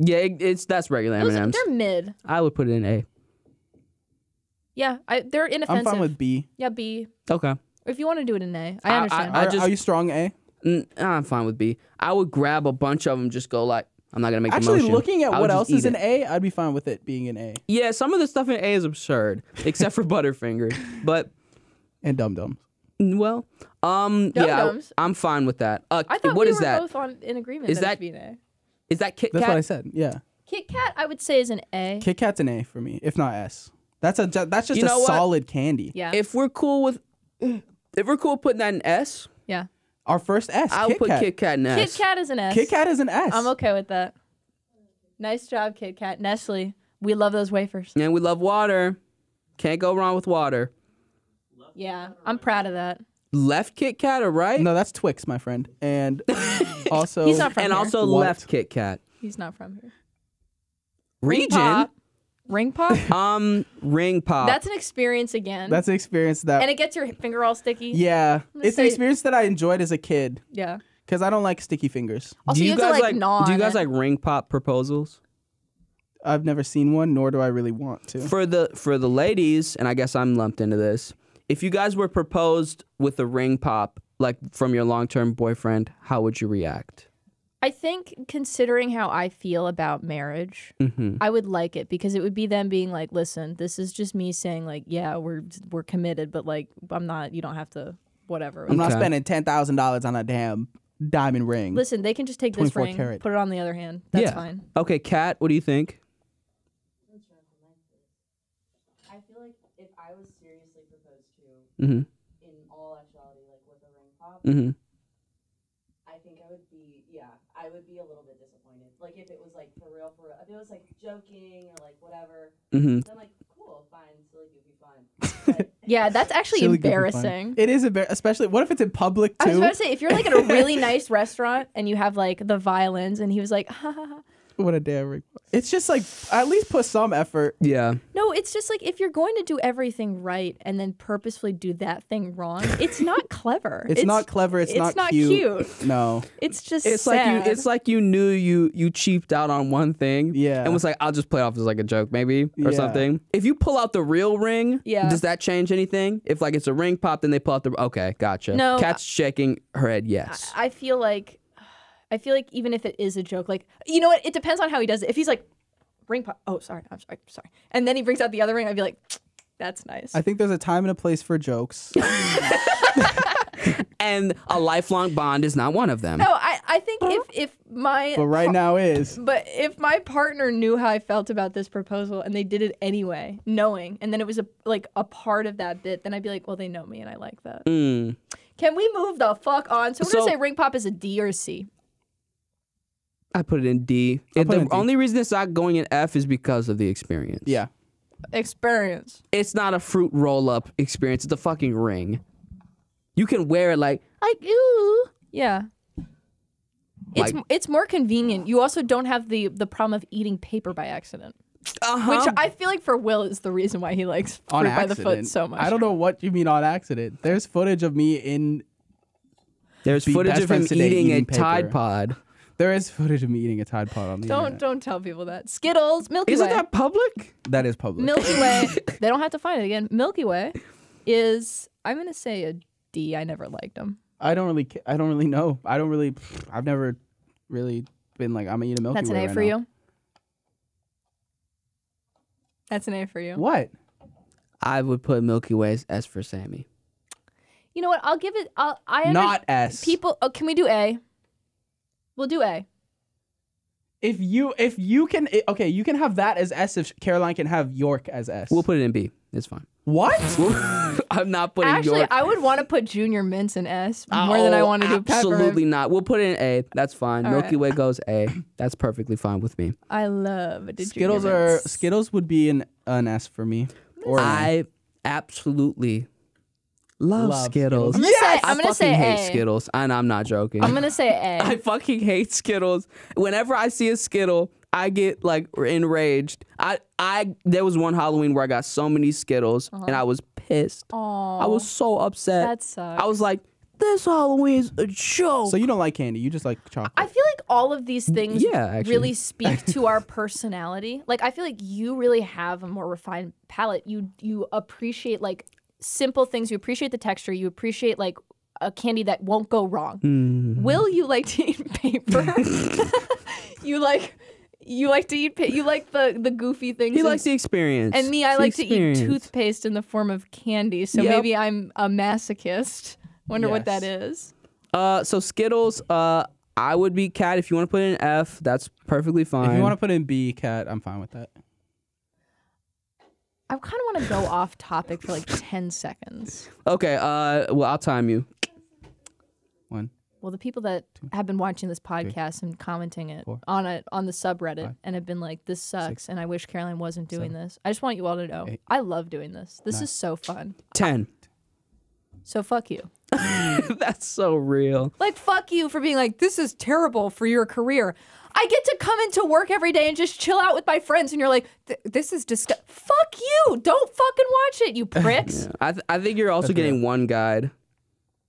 yeah. It, it's that's regular M&Ms. They're mid. I would put it in A. Yeah, I, they're inoffensive. I'm fine with B. yeah, B. Okay. If you want to do it in A, I- I understand. I Are, just- are you strong A? Mm, I'm fine with B. I would grab a bunch of them. Just go like I'm not gonna make the Actually, motion. looking at what else is eat in. A, I'd be fine with it being in A. Yeah, some of the stuff in A is absurd, except for [LAUGHS] Butterfinger, But And Dum Dums. well, um, yeah, Dum-Dums? I, am fine with that. Uh, I thought what we is were that? both on in agreement. Is that, it that- should be A. Is that Kit That's what I said. Yeah. Kit Kat, I would say is an A. Kit Kat's an A for me, if not S. That's a that's just You a what? solid candy. yeah. If we're cool with, if we're cool putting that in S, yeah. Our first S. I'll Kit put Kat. Kit Kat in S. Kit S. Kat is an S. Kit Kat is an S. I'm okay with that. Nice job, Kit Kat. Nestle, we love those wafers. And we love water. Can't go wrong with water. Yeah, I'm proud of that. Left Kit Kat or right? No, that's Twix, my friend. And [LAUGHS] also, He's not from and here. also What? left Kit Kat. He's not from here. Region. Pop. Ring pop. [LAUGHS] Um, ring pop. That's an experience again. that's an experience that. and it gets your finger all sticky. yeah, gonna it's an experience that I enjoyed as a kid Yeah. because I don't like sticky fingers. Also, do you, you guys to like, gnaw Do you guys it. like ring pop proposals? I've never seen one, nor do I really want to. For the for the ladies, and I guess I'm lumped into this. If you guys were proposed with a ring pop, like from your long term boyfriend, how would you react? I think considering how I feel about marriage, Mm-hmm. I would like it because it would be them being like, "Listen, this is just me saying like, yeah, we're we're committed, but like, I'm not. You don't have to, whatever." I'm not spending ten thousand dollars on a damn diamond ring. Listen, they can just take this ring, karat. put it on the other hand. That's Yeah. fine. Okay, Kat, what do you think? I feel like if I was seriously proposed to Mm-hmm. in all actuality, like with a ring pop, Mm-hmm. I think I would be, yeah, I would be a little bit disappointed. Like if it was like for real, for real. If it was like joking or like whatever, Mm-hmm. then like cool, fine, silly, goofy, fun. But [LAUGHS] Yeah, that's actually Silly, goofy fun. embarrassing. It is embarrassing, especially. What if it's in public too? I was too? about to say, if you're like at a really [LAUGHS] nice restaurant and you have like the violins, and he was like, ha, ha, ha. What a damn ring. It's just like at least put some effort. Yeah. no, it's just like if you're going to do everything right and then purposefully do that thing wrong, it's not [LAUGHS] clever. It's, not clever. It's, it's not cute. cute. No. It's just It's like you. It's like you knew you you cheaped out on one thing. Yeah. And was like, I'll just play off as like a joke, maybe or Yeah. something. If you pull out the real ring, Yeah. does that change anything? If like it's a ring pop, then they pull out the. Okay, gotcha. No, Kat's shaking her head. Yes. I feel like I feel like even if it is a joke, like you know what, it depends on how he does it. If he's like ring pop, oh sorry, I'm sorry, sorry, and then he brings out the other ring, I'd be like, [TSK] that's nice. I think there's a time and a place for jokes. [LAUGHS] and a lifelong bond is not one of them. no, I I think if if my but right now is. But if my partner knew how I felt about this proposal and they did it anyway, knowing, and then it was a like a part of that bit, then I'd be like, well, they know me and I like that. Mm. Can we move the fuck on? So we're So- gonna say ring pop is a D or a C. I put it in D. I'll It- the in D. only reason it's not going in F is because of the experience. Yeah. Experience. It's not a fruit roll up experience. It's a fucking ring. You can wear it like Like ooh, yeah. It's Like- it's more convenient. You also don't have the the problem of eating paper by accident, uh-huh. which I feel like for Will is the reason why he likes On fruit by the foot so much. I don't know what you mean on accident. There's footage of me in. There's footage of him eating, eating a paper. Tide Pod. There is footage of me eating a Tide Pod on the Don't internet. don't tell people that. Skittles, Milky Way. Isn't Way. that public? That is public. Milky [LAUGHS] Way. they don't have to find it again. Milky Way is I'm gonna say a D. I never liked them. I don't really. ca- I don't really know. I don't really. I've never really been like I'm gonna eat a Milky Way. That's an Way A right for now. you. That's an A for you. What? I would put Milky Way as S for Sammie. You know what? I'll give it. I'll, I under- Not S. people. Oh, can we do A? We'll do A. If you if you can okay, you can have that as S. If Caroline can have York as S. We'll put it in B. It's fine. what? [LAUGHS] I'm not putting Actually, York. I would want to put Junior Mints in S ah, more than I Oh, want to do Absolutely not. We'll put it in A. That's fine. All Milky right. Way goes A. That's perfectly fine with me. I love the Skittles Junior are Mints. Skittles would be an an S for me. Or an A. I absolutely love, Love Skittles. Skittles. I'm gonna say, I I'm gonna fucking say hate A. Skittles, and I'm not joking. I'm gonna say [LAUGHS] A. I fucking hate Skittles. Whenever I see a Skittle, I get like enraged. I I there was one Halloween where I got so many Skittles uh-huh. and I was pissed. Aww. I was so upset. That sucks. I was like, this Halloween's a joke. So you don't like candy. You just like chocolate. I feel like all of these things Yeah, actually. really speak to our [LAUGHS] personality. Like I feel like you really have a more refined palate. You you appreciate like simple things. You appreciate the texture. You appreciate like a candy that won't go wrong. Mm-hmm. Will you like to eat [LAUGHS] paper? [LAUGHS] you like you like to eat pa- you like the the goofy things. he and- likes the experience. and me, I It's like to eat toothpaste in the form of candy. So Yep. maybe I'm a masochist. Wonder what that is. Uh, so Skittles. Uh, I would be Kat if you want to put in F. That's perfectly fine. if you want to put in B Kat, I'm fine with that. I kind of want to go off topic for like 10 seconds. Okay. Uh, well, I'll time you. One. Well, the people that have been watching this podcast and commenting it four, on it on the subreddit five, and have been like, "This sucks," and I wish Caroline wasn't doing seven, this. I just want you all to know, eight, I love doing this. This nine. is so fun. Ten. So fuck you. [LAUGHS] That's so real. Like fuck you for being like, "This is terrible for your career." I get to come into work every day and just chill out with my friends, and you're like, "This is disgust." Fuck you! Don't fucking watch it, you [LAUGHS] pricks. I th- I think you're also That's getting one guide.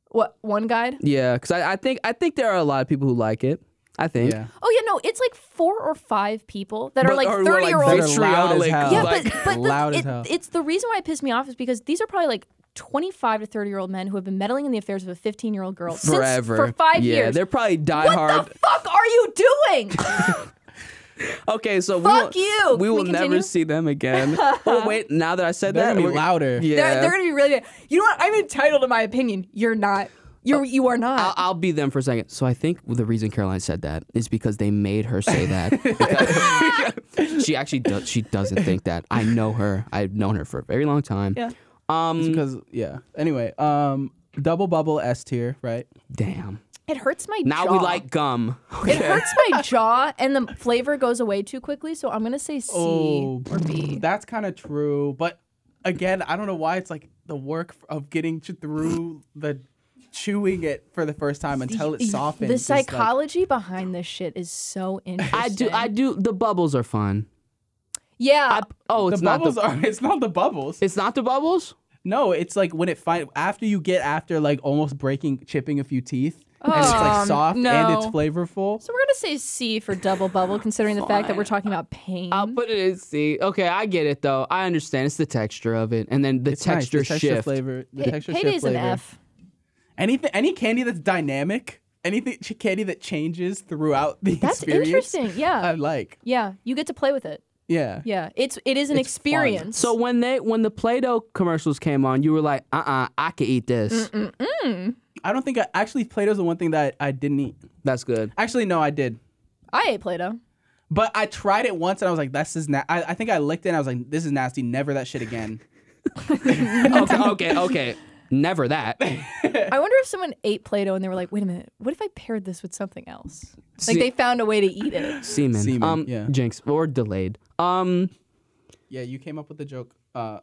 What one guide? Yeah, because I, I think I think there are a lot of people who like it. I think. Yeah. Oh yeah, no, it's like four or five people that are But like are- we're, thirty like, year That olds. are loud as hell. Yeah, like, but but the- loud as it- hell. it's the reason why it pissed me off is because these are probably like 25 to 30 year old men who have been meddling in the affairs of a 15 year old girl since- Forever. for five yeah, years. they're probably diehard. what diehard. the fuck are you doing? [LAUGHS] okay, so Fuck we will, you. We Can we will never see them again. [LAUGHS] oh wait, now that I said They're that, gonna be louder. Yeah, they're, they're gonna be really. You know what? I'm entitled to my opinion. You're not. You're oh, you are not. I'll, I'll be them for a second. So I think the reason Caroline said that is because they made her say that. [LAUGHS] she actually does. She doesn't think that. I know her. I've known her for a very long time. yeah. It's Um. because yeah. Anyway, um, double bubble S tier, right? Damn. It hurts my Now jaw. we like gum. It hurts my [LAUGHS] jaw, and the flavor goes away too quickly. So I'm gonna say C Oh, or B. That's kind of true, but again, I don't know why it's like the work of getting ch- through the chewing it for the first time until it softens. The is, like- psychology behind this shit is so interesting. I do. I do. The bubbles are fun. Yeah. I, oh, the it's not bubbles the. are. It's not the bubbles. It's not the bubbles. No, it's like when it find after you get after like almost breaking, chipping a few teeth, and it's like Um, soft and it's flavorful. So we're gonna say C for double bubble, [LAUGHS] considering the fact that we're talking about pain. I'll put it in C. Okay, I get it though. I understand. It's the texture of it, and then the It's nice, texture the texture shift. flavor. The Pay- texture Payday's shift an flavor. F. Anything, any candy that's dynamic, anything ch- candy that changes throughout the That's experience. interesting. Yeah. I like. yeah. You get to play with it. Yeah. Yeah. It's it is an It's fun. experience. So when they when the Play-Doh commercials came on, you were like, uh uh I could eat this. I don't think I actually Play-Doh's the one thing that I didn't eat. That's good. Actually, no, I did. I ate Play-Doh. But I tried it once and I was like, "This is na-. I, I think I licked it and I was like, "This is nasty. Never that shit again." [LAUGHS] [LAUGHS] okay, okay, okay. Never that. [LAUGHS] I wonder if someone ate Play-Doh and they were like, "Wait a minute, what if I paired this with something else?" Like See- they found a way to eat it. Semen. Semen, um, yeah. Jinx or delayed. Um, Yeah, you came up with the joke. Uh,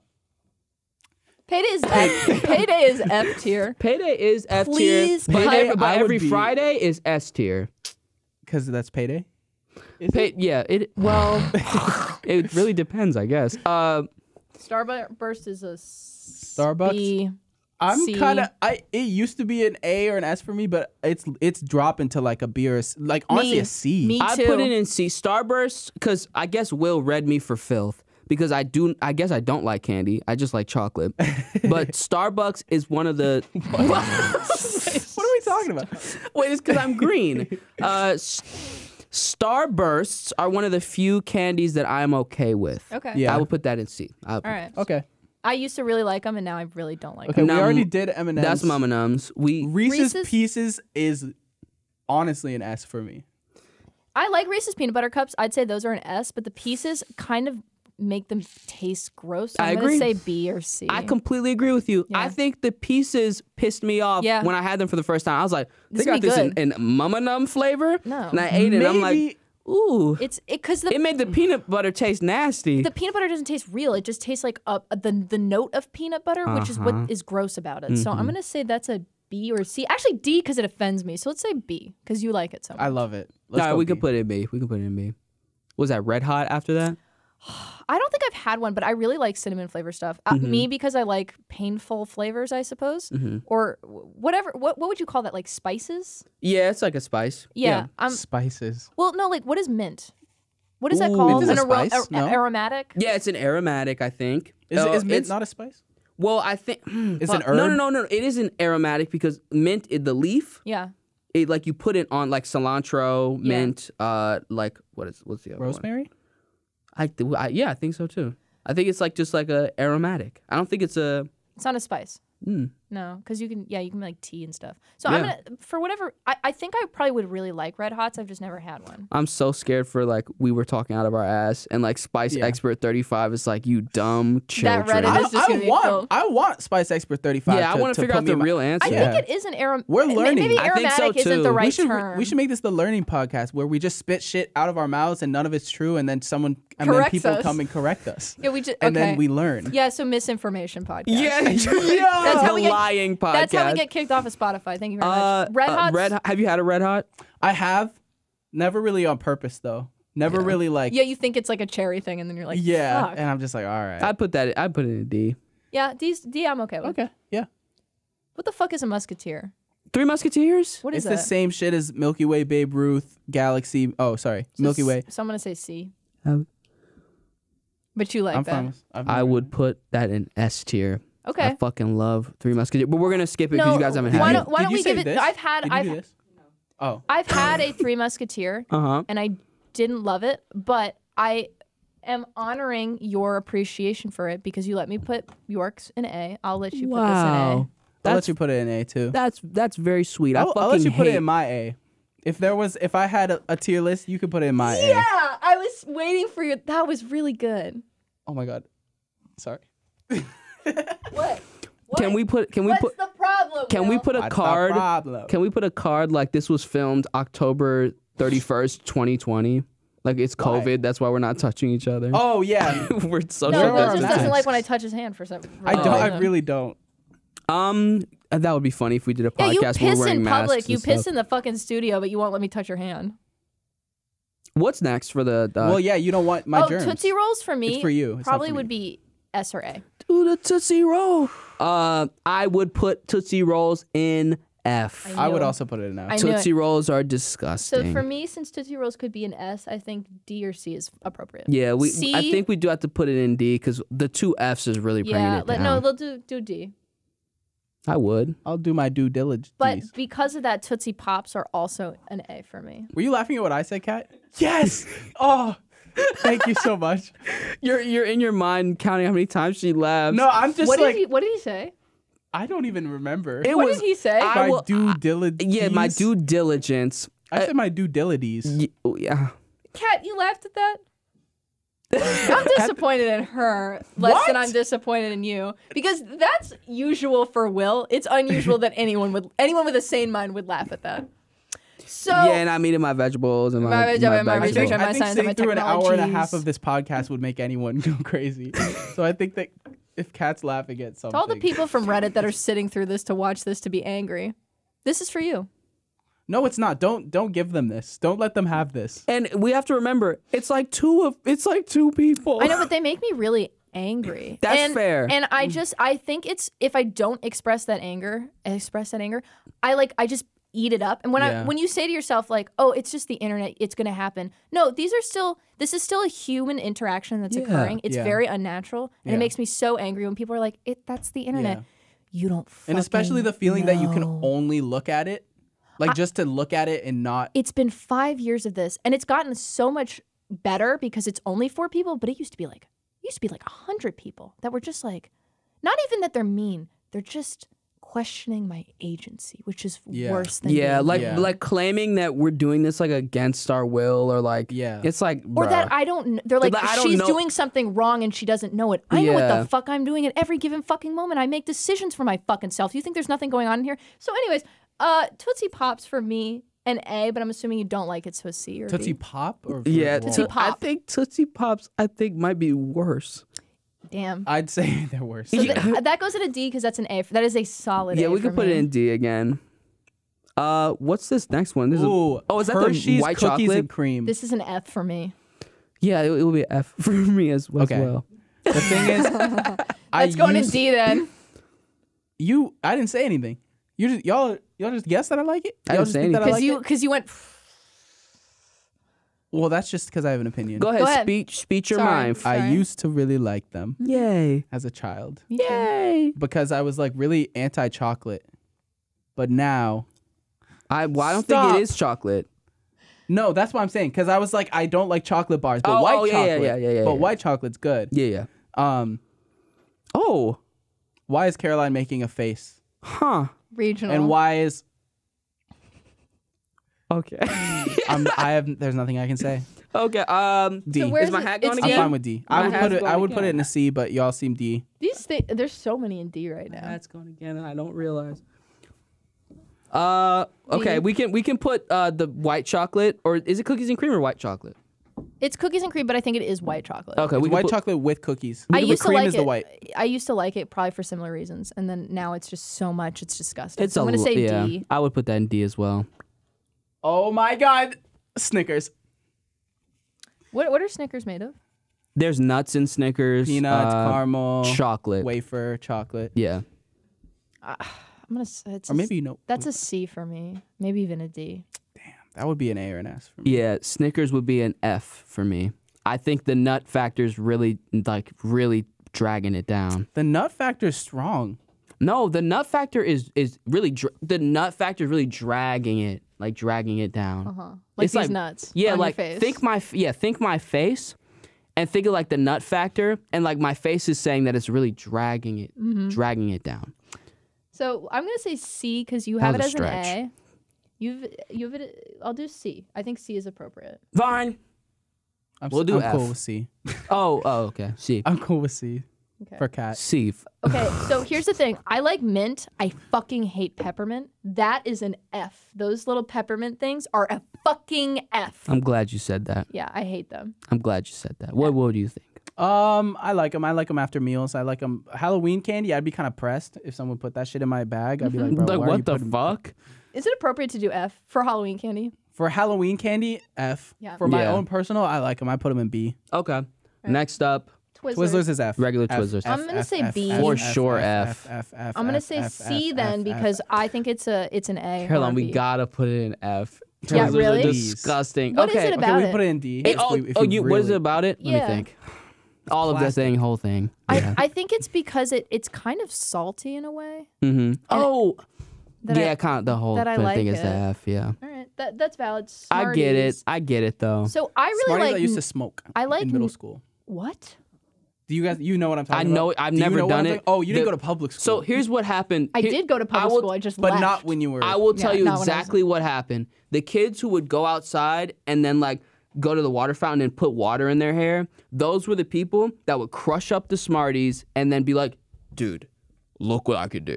Payday is [LAUGHS] F. Payday is F tier. payday is F tier. Please But, cut- every, I would every be- Friday is S tier. because that's payday. Is Pay, it? yeah. It well, [LAUGHS] it really depends, I guess. Uh, Starburst is a Starbucks? B. I'm kind of. I it used to be an A or an S for me, but it's it's dropping to like a B or a, C- like honestly Me. a C. Me I too. put it in C. Starburst because I guess Will read me for filth because I do. I guess I don't like candy. I just like chocolate. [LAUGHS] but Starbucks is one of the. [LAUGHS] [LAUGHS] what are we talking about? Wait, it's because I'm green. Uh, s- Starbursts are one of the few candies that I'm okay with. Okay. Yeah. I will put that in C. I- All right. Okay. I used to really like them, and now I really don't like Okay. them. Now, we already did M and M's. That's Mama Nums. We Reese's, Reese's- Pieces is honestly an S for me. I like Reese's peanut butter cups. I'd say those are an S, but the pieces kind of make them taste gross. So I I'm agree. gonna say B or C. I completely agree with you. I Yeah. think the pieces pissed me off Yeah. when I had them for the first time. I was like, they This got be this in, good. in Mama Num flavor. No. And I ate it. and I'm like, Maybe- Ooh. It's it because the It made the peanut butter taste nasty. the peanut butter doesn't taste real. It just tastes like a, the the note of peanut butter, which is what Uh-huh. is gross about it. So I'm Mm-hmm. gonna say that's a B or C. Actually, D because it offends me. So let's say B because you like it so much. I love it. All Let's right, go we B. could put it in B. We can put it in B. Was that red hot after that? I don't think I've had one, but I really like cinnamon flavor stuff. Uh, Mm-hmm. me because I like painful flavors, I suppose, or whatever. What what would you call that? Like spices? Yeah, it's like a spice. Yeah. I'm spices. well, no. Like what is mint? What is that called? Mint is An aro- spice, a- no? aromatic. Yeah, it's an aromatic, I think. Is, Uh, is mint it's- not a spice? Well, I think It's fuck, an No, herb? no, no, no. It is an aromatic because mint, it, the leaf, Yeah. it like you put it on like cilantro, Yeah. mint, uh, like what is what's the other one? I, th- I yeah, I think so too. I think it's like just like a aromatic. I don't think it's a. It's not a spice. Mm. No, because you can, yeah, you can make tea and stuff. So Yeah. I'm gonna, for whatever, I, I think I probably would really like Red Hots. I've just never had one. I'm so scared for like we were talking out of our ass and like Spice Yeah. Expert 35 is like you dumb That children. Reddit I, is just I gonna be want full. I want Spice Expert 35. yeah, I want to to figure out the my- real answer. I Yeah. think it is an aromatic. We're learning. Maybe I think so, aromatic isn't the too. right we should term. we should make this the learning podcast where we just spit shit out of our mouths and none of it's true and then someone and then people us. come and correct us. yeah, we just And okay. then we learn. yeah, so misinformation podcast. Yeah, That's that's [LAUGHS] how we get- lying podcast. That's how we get kicked off of Spotify. Thank you very uh, much. Red uh, Hots. Red, have you had a red hot? I have never really on purpose though. Never really like yeah, you think it's like a cherry thing, and then you're like, yeah, fuck. and I'm just like, all right. I'd put that. I'd put it in a D. yeah, D's, D, I'm okay with. okay, yeah. What the fuck is a musketeer? Three Musketeers. What is It's that? the same shit as Milky Way, Babe Ruth, Galaxy. Oh, sorry, So Milky Way. So I'm gonna say C. Um, But you like I'm that? with. I've I never- would put that in S tier. Okay. I fucking love Three Musketeers, but we're gonna skip it because No, you guys haven't why had don't- it. why Did don't you we say give it- This? I've had- Did you I've- do this? Oh, I've had a [LAUGHS] Three Musketeer, Uh huh. and I didn't love it, but I am honoring your appreciation for it because you let me put York's in A. I'll let you put this in A. Wow. I'll let you put it in A too. that's that's very sweet. I I'll, fucking I'll let you put it in my A. If there was, if I had a, a tier list, you could put it in my A. Yeah, I was waiting for you. That was really good. Oh my god. Sorry. [LAUGHS] What? Can we put? Can we What's put? the problem? Can we put a What's the card? problem? Can we put a card like this was filmed October 31st, 2020? Like it's Why? COVID, that's why we're not touching each other. Oh yeah. [LAUGHS] we're social No, There Will just doesn't masks. like when I touch his hand for some. for I don't. I reason. really don't. Um, that would be funny if we did a Yeah, podcast you where we're piss wearing in masks. public. and You stuff. piss in the fucking studio, but you won't let me touch your hand. What's next for the? Uh, well, yeah. You don't want my oh, germs. Tootsie Rolls for me. It's for you. It's not Probably for would be S or A. do the Tootsie Roll. Uh, I would put Tootsie Rolls in F. I I would also put it in F. I knew it. Tootsie Rolls are disgusting. So for me, since Tootsie Rolls could be an S, I think D or C is appropriate. yeah, we. C, I think we do have to put it in D because the two Fs is really bringing yeah. it Let, down. no, they'll do do D. I would. I'll do my due diligence. But because of that, Tootsie Pops are also an A for me. Were you laughing at what I said, Kat? Yes. [LAUGHS] oh, thank you so much. [LAUGHS] You're you're in your mind counting how many times she laughs. No, I'm just what like did he? What did he say? I don't even remember. It What was did he say? I my will- due diligence. yeah, my due diligence. I said my due diligence. Y- oh, yeah. Kat, you laughed at that. [LAUGHS] I'm disappointed in her less than I'm disappointed in you because that's usual for Will. It's unusual that anyone would anyone with a sane mind would laugh at that. So yeah, and I'm eating my vegetables and my, My veg- my back I research think, vegetables. and my I think science and sitting my through an hour and a half of this podcast would make anyone [LAUGHS] go crazy. so I think that if Kat's laughing at something, to all the people from Reddit that are sitting through this to watch this to be angry, this is for you. no, it's not. Don't don't give them this. Don't let them have this. And we have to remember, it's like two of it's like two people. I know, but they make me really angry. [LAUGHS] That's And- fair. And I just I think it's if I don't express that anger, express that anger, I like I just eat it up. And when I when you say to yourself like, "Oh, it's just the internet, it's going to happen." No, these are still this is still a human interaction that's Yeah. occurring. It's Yeah. very unnatural, and Yeah. it makes me so angry when people are like, "It that's the internet." Yeah. You don't And especially the feeling that you can only look at it, like just to look at it and not. It's been 5 years of this and it's gotten so much better because it's only four people, but it used to be like it used to be like a 100 people that were just like not even that they're mean, they're just questioning my agency, which is Yeah. worse than yeah, like Yeah. like claiming that we're doing this like against our will or like Yeah. it's like or bruh. that I don't. kn- They're like like, she's doing something wrong and she doesn't know it. I know what the fuck I'm doing at every given fucking moment. I make decisions for my fucking self. You think there's nothing going on in here? So, anyways, uh, Tootsie Pops for me an A, but I'm assuming you don't like it, so a C or Tootsie B. Pop or Yeah, Fruit Tootsie Roll? to- I think Tootsie Pops. I think might be worse. Damn. I'd say [LAUGHS] they're worse. So th- that goes at a D because that's an A. That is a solid. Yeah, A we could put me. it in D again. Uh, what's this next one? This is Ooh, oh, is that Hershey's the white cookies chocolate? and cream. This is an F for me. yeah, it, it will be an F [LAUGHS] for me as, as Okay. well. the thing is, [LAUGHS] I Let's go in used- D then. You, I didn't say anything. You just y'all y'all just guess that I like it. I Y'all didn't just say think that I anything. Because like you because you went. Well, that's just because I have an opinion. Go ahead, Go ahead. speech, speech your Sorry. mind. I Sorry. used to really like them Yay! as a child Me too. Yay! because I was like really anti-chocolate, but now I well, I don't think Stop. it is chocolate. no, that's what I'm saying. Because I was like, I don't like chocolate bars, but Oh, white oh, yeah, yeah, chocolate, yeah, yeah, yeah, but yeah. white chocolate's good. Yeah, yeah. Um, Oh, why is Caroline making a face? huh. Regional. And why is Okay. [LAUGHS] I'm, I have? There's nothing I can say. okay. Um, D. So where's is my hat it's going I'm again? fine with D. My I would hat's put it. I going would put it in again. a C, but y'all seem D. These th- there's so many in D right now. That's going again, and I don't realize. Uh, okay, D. we can we can put uh the white chocolate, or is it cookies and cream or white chocolate? It's cookies and cream, but I think it is white chocolate. Okay, we can white put, chocolate with cookies. I the used to cream like is it. the white. I used to like it probably for similar reasons, and then now it's just so much. It's disgusting. It's so I'm a gonna l- say yeah, D. I would put that in D as well. Oh my God, Snickers, What what are Snickers made of? There's nuts in Snickers, peanuts, uh, caramel, chocolate. wafer, chocolate, Yeah, I'm gonna. s- It's or maybe you know That's a C for me. Maybe even a D. Damn, that would be an A or an S for me. yeah. Snickers would be an F for me. I think the nut factor's really like really dragging it down. The nut factor is strong. No, the nut factor is is really dr- the nut factor is really dragging it, like dragging it down. Uh huh. Like It's these like- nuts. Yeah, on like your face. think my yeah, think my face, and think of like the nut factor, and like my face is saying that it's really dragging it, Mm-hmm. dragging it down. So I'm gonna say C because you have it as stretch. an A. You've you have it. I'll do C. I think C is appropriate. Fine. I'm, We'll do I'm cool with C. [LAUGHS] Oh, oh, okay. C, I'm cool with C Okay. for Kat. C. F- Okay, [LAUGHS] so here's the thing. I like mint. I fucking hate peppermint. That is an F. Those little peppermint things are a fucking F. I'm glad you said that. Yeah, I hate them. I'm glad you said that. What What do you think? Um, I like them. I like them after meals. I like them. Halloween candy. I'd be kind of pressed if someone put that shit in my bag. I'd be like, [LAUGHS] bro, like why are you what the putting- fuck? Is it appropriate to do F for Halloween candy? For Halloween candy, F. Yeah. For my Yeah. own personal, I like them. I put them in B. Okay. Next up, Twizzlers. Twizzlers is F. Regular F, Twizzlers. F, I'm gonna F, say B. For F, sure, F. F. F, F, I'm gonna say C then because I think it's a it's an A. or Caroline, we gotta put it in F. Yeah, Twizzlers really? are disgusting. What is okay. it Okay, about we it? put it in D. Hey, oh, we- oh, you, what is it about it? Let me think. All of the thing, whole thing. I, Yeah. I think it's because it it's kind of salty in a way. mm-hmm. Oh, That I- yeah, kind of the whole that I thing like is the it. F. Yeah, All right, that that's valid. I get it. I get it though. So I really Smarties like I used to smoke. I like in middle school. what? Do you guys? You know what I'm talking I about? I know- I've Do you never know what done I'm it. talking- Oh, you didn't The- go to public school. So here's what happened. I Here- did go to public will- school. I just but left. not when you were. I will tell Yeah, you not when I was- exactly what happened. The kids who would go outside and then like go to the water fountain and put water in their hair, those were the people that would crush up the Smarties and then be like, "Dude, look what I could do."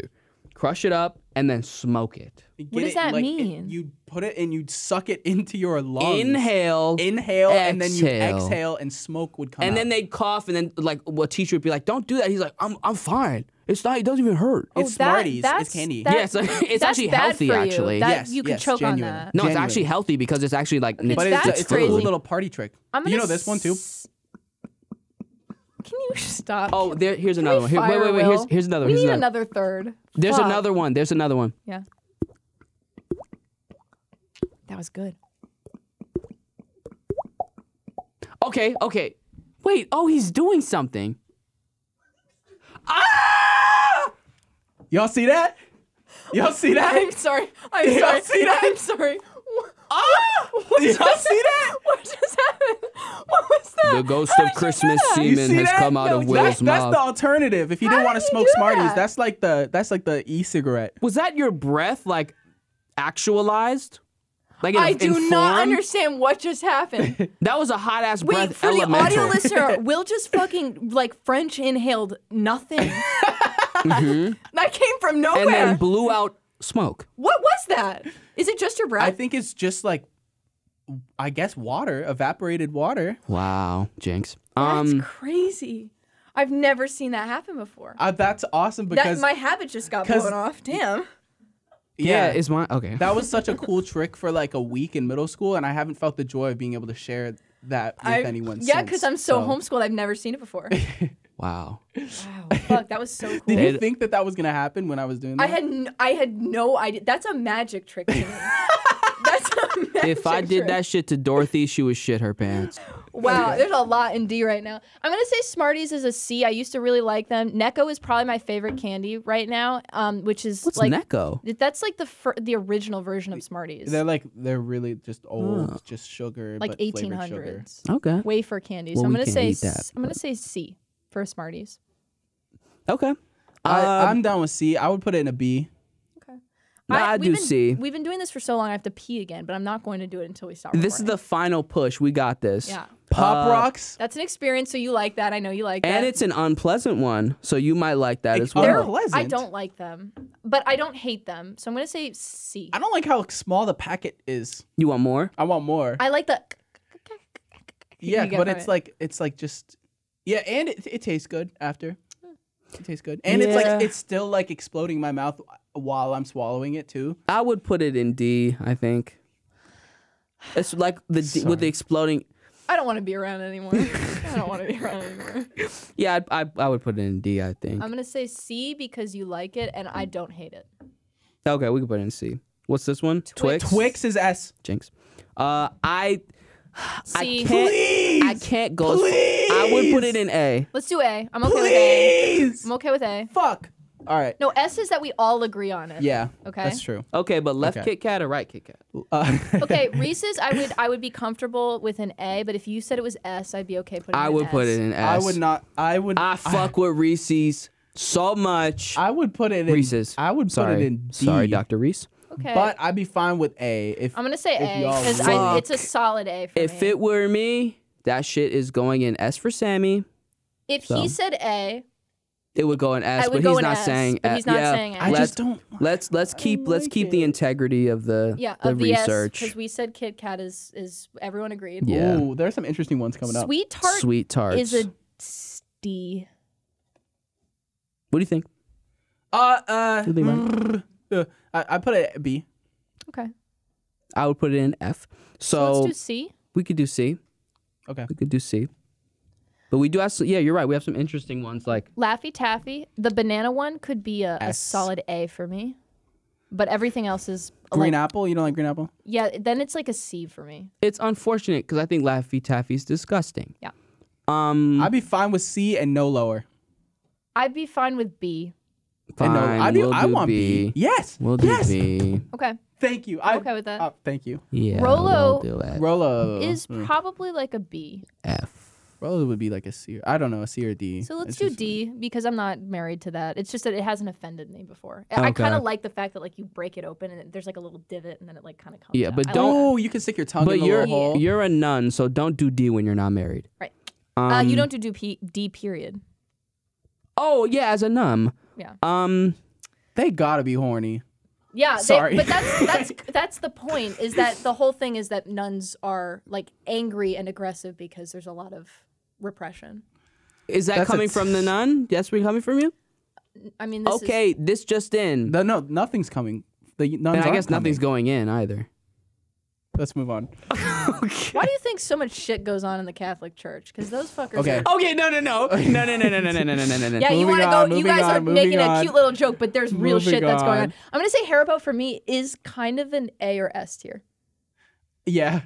Crush it up and then smoke it. What does it, that like, mean? you'd put it and you'd suck it [LAUGHS] into your lungs. Inhale. Inhale, and then you exhale. exhale, and smoke would come out. and out. then they'd cough, and then like what teacher would be like, "Don't do that." He's like, "I'm I'm fine. It's not. It doesn't even hurt." Oh, It's that- Smarties. It's candy. that- Yeah, it's- [LAUGHS] it's that's actually healthy, you. actually. That, Yes, you could yes, choke genuine. on that. no, it's actually healthy because it's actually like but That's it's, it's a cool little party trick. I'm you gonna know this one too. S- Can you [LAUGHS] stop? Oh, there. Here's Can another one. Here, wait, wait, wait. Here's Will? here's another. We Here's need another. another third. There's Fuck. another one. There's another one. Yeah. That was good. Okay, okay. Wait. Oh, he's doing something. Ah! Y'all see that? Y'all see that? [LAUGHS] I'm sorry. I'm Did y'all sorry. see that? I'm sorry. Ah! [LAUGHS] Did y'all see that? [LAUGHS] What just happened? What was that? The ghost How of did you do Christmas that? You semen has that? come out No, of that's, Will's that's mouth. That's the alternative. If you How didn't want to smoke Smarties, that? that's like the that's like the e-cigarette. Was that your breath, like actualized? Like in, I in do not understand what just happened. [LAUGHS] That was a hot ass breath. Wait, breath. for the audio listener, Will just fucking like French inhaled nothing. That came from nowhere. and then blew out smoke. What was that? Is it just your breath? I think it's just like, I guess water, evaporated water. Wow, Jinx. That's Um, crazy. I've never seen that happen before. Uh, that's awesome That because my habit just got blown off. Damn. yeah, yeah, is my okay. that was such a cool trick for like a week in middle school, and I haven't felt the joy of being able to share that with I- anyone. Yeah, because I'm so, homeschooled. I've never seen it before. [LAUGHS] wow. wow. Fuck, that was so [LAUGHS] cool. Did you think that that was gonna happen when I was doing that? I had n- I had no idea. That's a magic trick to me. [LAUGHS] That's a magic If I did trick. that shit to Dorothy, she would shit her pants. Wow, there's a lot in D right now. I'm gonna say Smarties is a C. I used to really like them. Necco is probably my favorite candy right now, um, which is What's like Necco? that's like the fir- the original version of Smarties, They're like they're really just old, Oh. just sugar, like but flavored sugar. 1800s Okay. wafer candy. Well, so I'm we gonna can't say eat that, s- I'm gonna say C for Smarties. Okay. I, Um, I'm down with C. I would put it in a B. Nah, I we've do been, C. We've been doing this for so long. I have to pee again, but I'm not going to do it until we stop. This is the final push. We got this. yeah. Pop Uh, rocks. That's an experience. So you like that? I know you like And that. And it's an unpleasant one, so you might like that It- as well. unpleasant. I don't like them, but I don't hate them. So I'm gonna say C. I don't like how small the packet is. You want more? I want more. I like the. yeah, but it's it. like it's like just yeah, and it, it tastes good after. It tastes good, and it's Yeah. like it's still like exploding in my mouth while I'm swallowing it too. I would put it in D. I think. It's like the D, with the exploding. I don't want to be around anymore. [LAUGHS] I don't want to be around anymore. [LAUGHS] Yeah, I, I I would put it in D. I think. I'm gonna say C because you like it and I don't hate it. okay, we can put it in C. What's this one? Twix. Twix is S. Jinx. Uh, I C. I can't. Please, I can't go. as- I would put it in A. Let's do A. I'm okay with A. please. I'm okay with A. Fuck. All right. No, S is that we all agree on it. Yeah. Okay. That's true. Okay, but left Okay. Kit Kat or right Kit Kat? Uh, [LAUGHS] Okay, Reese's, I would I would be comfortable with an A, but if you said it was S, I'd be okay putting. I it in would put it in S. I would not. I would. I fuck with Reese's so much. I would put it in Reese's. I would put Sorry, it in D. sorry, Doctor Reese. Okay. But I'd be fine with A if I'm gonna say if A because fuck. it's a solid A for If me. it were me, that shit is going in S for Sammie. if so. he said A, It would go in S, but he's not S, saying. S. He's not yeah, saying A. I let's, just don't. Let's let's keep let's like keep the integrity of the yeah, the of the S research. because we said Kit Kat is is everyone agreed. Yeah. Ooh, are some interesting ones coming up. Sweet tart Sweet tarts. is a D. what do you think? Uh, uh, What do you think, uh, I, I put it B. Okay. I would put it in F. So, So, let's do C. we could do C. Okay. We could do C. But we do have some, yeah, you're right. We have some interesting ones like Laffy Taffy. The banana one could be a solid A for me. But everything else is Green like, apple. You don't like green apple? yeah. Then it's like a C for me. it's unfortunate because I think Laffy Taffy is disgusting. Yeah. Um, I'd be fine with C and no lower. I'd be fine with B. And no, fine, I'd we'll I do want B. B. Yes. We'll do yes. B. Okay. Thank you. I, I'm okay with that. uh, thank you. Yeah, Rolo we'll do it. Rolo is Mm. probably like a B. F. Rolo would be like a C. Or, I don't know, a C or D. So let's It's do just- D because I'm not married to that. It's just that it hasn't offended me before. I- I kind of like the fact that like you break it open and there's like a little divot and then it like kind of comes. Yeah, but I like don't- Oh, you can stick your tongue But in the you're little hole. you're a nun, so don't do D when you're not married. Right. Um, uh, you don't do do P- D period. Oh yeah, as a nun. Yeah. Um. They gotta be horny. Yeah, they- Sorry. but that's [LAUGHS] that's that's the point. Is that the whole thing is that nuns are like angry and aggressive because there's a lot of repression. Is that That's coming t- from the nun? That's where coming from you? I mean, this is, okay, this just in. No, no, nothing's coming. The nuns and I aren't guess nothing's going in either. Let's move on. why do you think so much shit goes on in the Catholic Church? Because those fuckers. Okay. Are, Okay, no, no, no, no, no, no, no, no, no, no, no, no, no. yeah, you want to on, go. You guys on, are moving making a cute little joke, but there's real Moving shit that's going on. on. I'm gonna say Haribo for me is kind of an A or S tier. Yeah.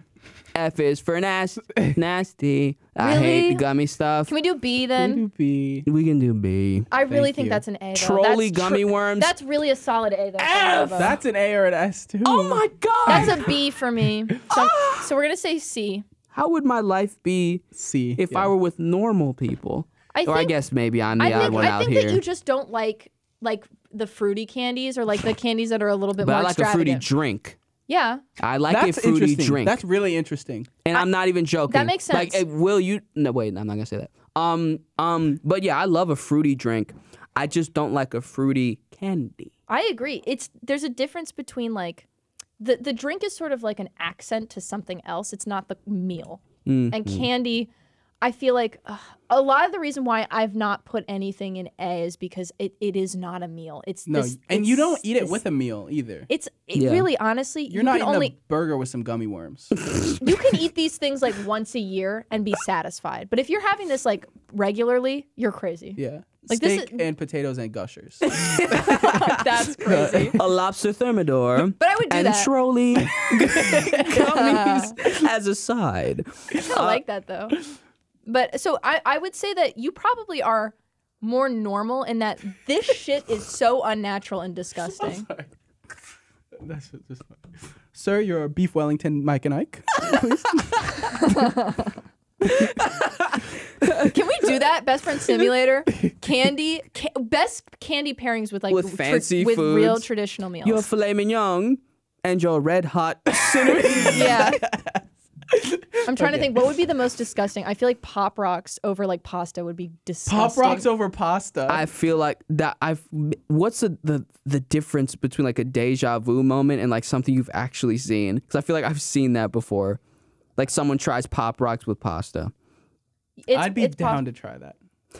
F is for nasty. [LAUGHS] nasty. I hate Really? the gummy stuff. Can we do B We then? do B. We can do B. I really Thank think you. that's an A. Though. Trolli That's gummy worms. That's really a solid A though. for F! Haribo. That's an A or an S too. oh my god. That's a B for me. [LAUGHS] So, so we're gonna say C. How would my life be C. if yeah. I were with normal people? I or I think- guess maybe I'm the I odd think one I out think here. that you just don't like like the fruity candies or like the candies that are a little bit but more I like a fruity extravagant. drink. Yeah, I like That's a fruity interesting. drink. That's really interesting. and I'm not even joking. That makes sense. eh, will you? No, wait. I'm not gonna say that. Um, um, but yeah, I love a fruity drink. I just don't like a fruity candy. I agree. It's there's a difference between like the the drink is sort of like an accent to something else. It's not the meal. Mm, And candy, I feel like ugh, a lot of the reason why I've not put anything in A is because it, it is not a meal. It's No, this, and you don't eat it with a meal either. It's it Yeah. really honestly You're you not can eating only a burger with some gummy worms. [LAUGHS] you can eat these things like once a year and be satisfied. But if you're having this like regularly, you're crazy. Yeah. Like, this Steak is- and potatoes and gushers. [LAUGHS] That's [LAUGHS] crazy. A lobster thermidor. But I would do and that. Trolli gummies as a side. I like uh, that though. But so I, I would say that you probably are more normal in that this [LAUGHS] shit is so unnatural and disgusting. [LAUGHS] That's just funny. Sir, your beef Wellington, Mike and Ike. [LAUGHS] Can we do that? Best friend simulator, candy, ca- best candy pairings with like With tr- fancy with real traditional meals. Your filet mignon and your red hot cinnamon. yeah. [LAUGHS] I'm trying to think what would be the most disgusting. I feel like pop rocks over like pasta would be disgusting. Pop rocks over pasta. I feel like that I've what's the, the the difference between like a deja vu moment and like something you've actually seen? Because I feel like I've seen that before. Like someone tries pop rocks with pasta. It's, I'd be it's pos- down to try that.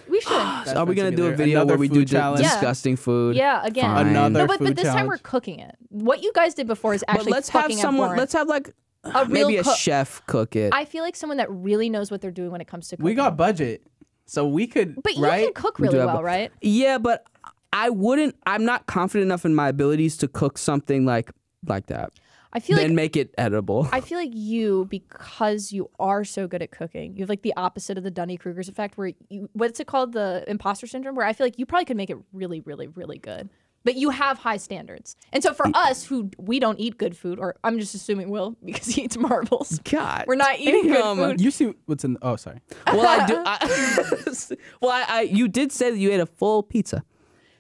We should. [GASPS] That's Are we gonna do a video Another where we do food di- challenge. Yeah. disgusting food? yeah, again. Fine. Another No, but, food but this time we're cooking it. What you guys did before is But actually let's have someone. abhorrent. Let's have like a [SIGHS] real maybe a cook. chef cook it. I feel like someone that really knows what they're doing when it comes to cooking. We got budget, so we could. but you right? can cook really have well, right? yeah, but I wouldn't. I'm not confident enough in my abilities to cook something like like that. I feel Then like make it edible. I feel like you, because you are so good at cooking, you have like the opposite of the Dunning Kruger's effect, where you what's it called, the imposter syndrome, where I feel like you probably could make it really, really, really good. But you have high standards, and so for mm. us who we don't eat good food, or I'm just assuming Will [LAUGHS] because he eats marbles, God, we're not eating damn. good food. You see what's in? Oh, sorry. well, I do. [LAUGHS] I, [LAUGHS] well, I, I you did say that you ate a full pizza.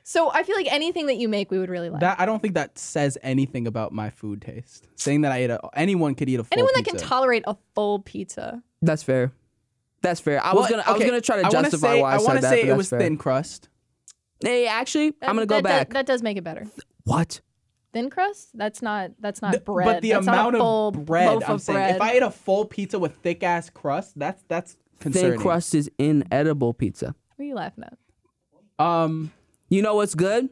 So I feel like anything that you make, we would really like. That I don't think that says anything about my food taste. Saying that I ate a anyone could eat a full Anyone that pizza. can tolerate a full pizza. That's fair. That's fair. I was gonna. I was gonna try to I justify say, why I, I said wanna say it was fair. thin crust. Hey, actually, I'm gonna go that, back. That, that does make it better. what? Thin crust? That's not. That's not The- bread. But the That's amount full of bread, loaf I'm of saying, bread. if I ate a full pizza with thick ass crust, that's that's concerning. Thin crust is inedible pizza. What are you laughing at? Um, You know what's good?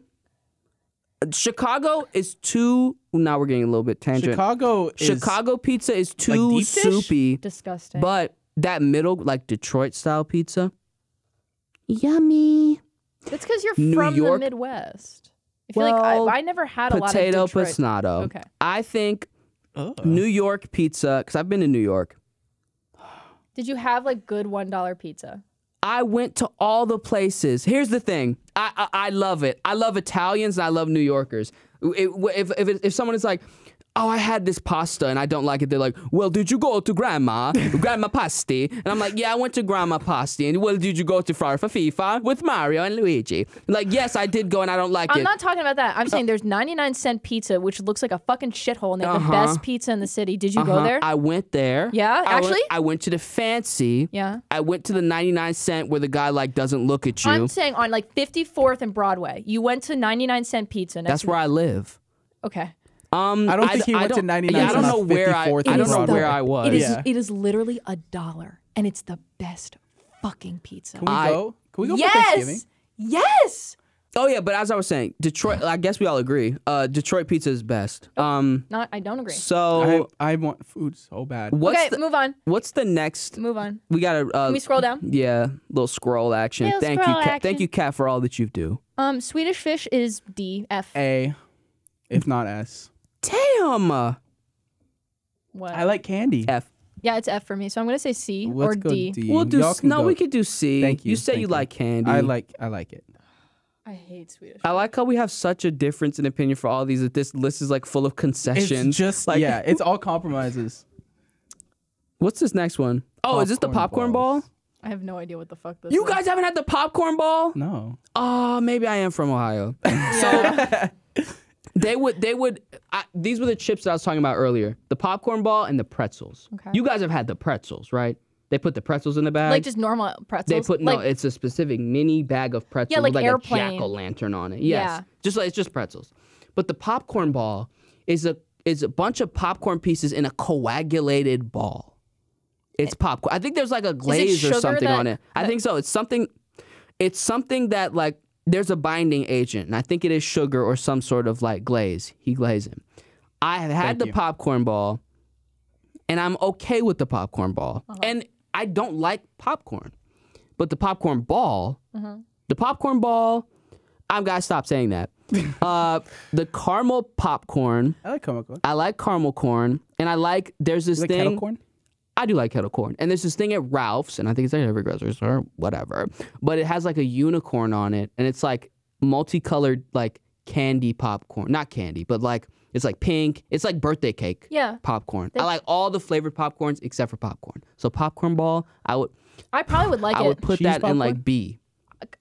Chicago is too. Now we're getting a little bit tangent. Chicago is Chicago pizza is too deep dish? soupy, Disgusting. but that middle, like Detroit style pizza, yummy. It's because you're New from York- the Midwest. I feel Well, like I, I never had a lot Potato of Detroit. pasnato. Okay. I think Ugh. New York pizza, because I've been to New York. Did you have like good one dollar pizza? I went to all the places. Here's the thing. I I, I love it. I love Italians and I love New Yorkers. It- if if if someone is like, oh, I had this pasta and I don't like it, they're like, well, did you go to Grandma, [LAUGHS] Grandma Pasti? And I'm like, yeah, I went to Grandma Pasti. And well, did you go to Far for FIFA with Mario and Luigi? Like, yes, I did go and I don't like it. I'm not talking about that. I'm saying there's 99 cent pizza, which looks like a fucking shithole, and they have the Uh-huh. best pizza in the city. Did you go Uh-huh. there? I went there. Yeah, I went- actually? I went to the fancy. yeah. I went to the 99 cent where the guy like doesn't look at you. I'm saying on like 54th and Broadway, you went to 99 cent pizza. Next That's where I live. Okay. Um, I don't think he went to don't- 99 Yeah, I don't know where I. 54th I and don't know Broadway. where I was. It is. Yeah. It is literally a dollar, and it's the best fucking pizza. Can we I- go? Can we go for Thanksgiving? Yes. Yes. Oh yeah, but as I was saying, Detroit. I guess we all agree. Uh, Detroit pizza is best. Um, Not. I don't agree. so I, I want food so bad. what's okay. the move on. what's the next? Move on. We gotta. Uh, Can we scroll down? Yeah, little scroll action. Little thank scroll you, Kat. action. thank you, Kat, for all that you do. Um, Swedish fish is D F. A, if not S. Damn. What? I like candy. F. yeah, it's F for me. So I'm gonna say C Let's or go D. D. We'll do. Y'all can No, go. we could do C. Thank you. You say thank you like candy. I like. I like it. I hate Swedish. I like how we have such a difference in opinion for all these. That this list is like full of concessions. It's just like, yeah. It's [LAUGHS] all compromises. What's this next one? Oh, is this the popcorn ball? I have no idea what the fuck this. Is. You is. guys haven't had the popcorn ball? No. Oh, maybe I am from Ohio. [LAUGHS] Yeah. [LAUGHS] They would, they would. I, these were the chips that I was talking about earlier: the popcorn ball and the pretzels. Okay. You guys have had the pretzels, right? They put the pretzels in the bag. like just normal pretzels. they put no. like, It's a specific mini bag of pretzels like with like airplane. a jack o' lantern on it. Yes, Yeah. just like it's just pretzels. But the popcorn ball is a is a bunch of popcorn pieces in a coagulated ball. It's popcorn. I think there's like a glaze or something that- on it. I think so. It's something. It's something that like there's a binding agent, and I think it is sugar or some sort of like glaze. He glazed him. I have had Thank the you. popcorn ball, and I'm okay with the popcorn ball. Uh-huh. And I don't like popcorn, but the popcorn ball, Uh-huh. the popcorn ball, I've got to stop saying that. [LAUGHS] uh, the caramel popcorn, I like caramel corn. I like caramel corn, and I like there's this You like thing. kettle corn? I do like kettle corn, and there's this thing at Ralph's, and I think it's at every grocery store, whatever. But it has like a unicorn on it, and it's like multicolored, like candy popcorn, not candy, but like it's like pink. It's like birthday cake Yeah. popcorn. They- I like all the flavored popcorns except for popcorn. So popcorn ball, I would I probably would like I it. I would put Cheese that in like B,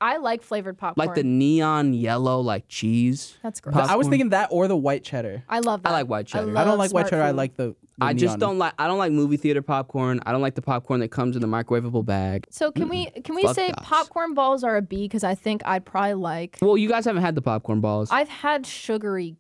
I like flavored popcorn. like the neon yellow like cheese. That's gross. Pop- I was thinking that or the white cheddar. I love that. I like white cheddar. I I don't like white smart cheddar. I like the. the I just don't like I don't like movie theater popcorn. I don't like the popcorn that comes in the microwavable bag. So can we can we Fuck say guys. popcorn balls are a B because I think I'd probably like. Well, you guys haven't had the popcorn balls. I've had sugary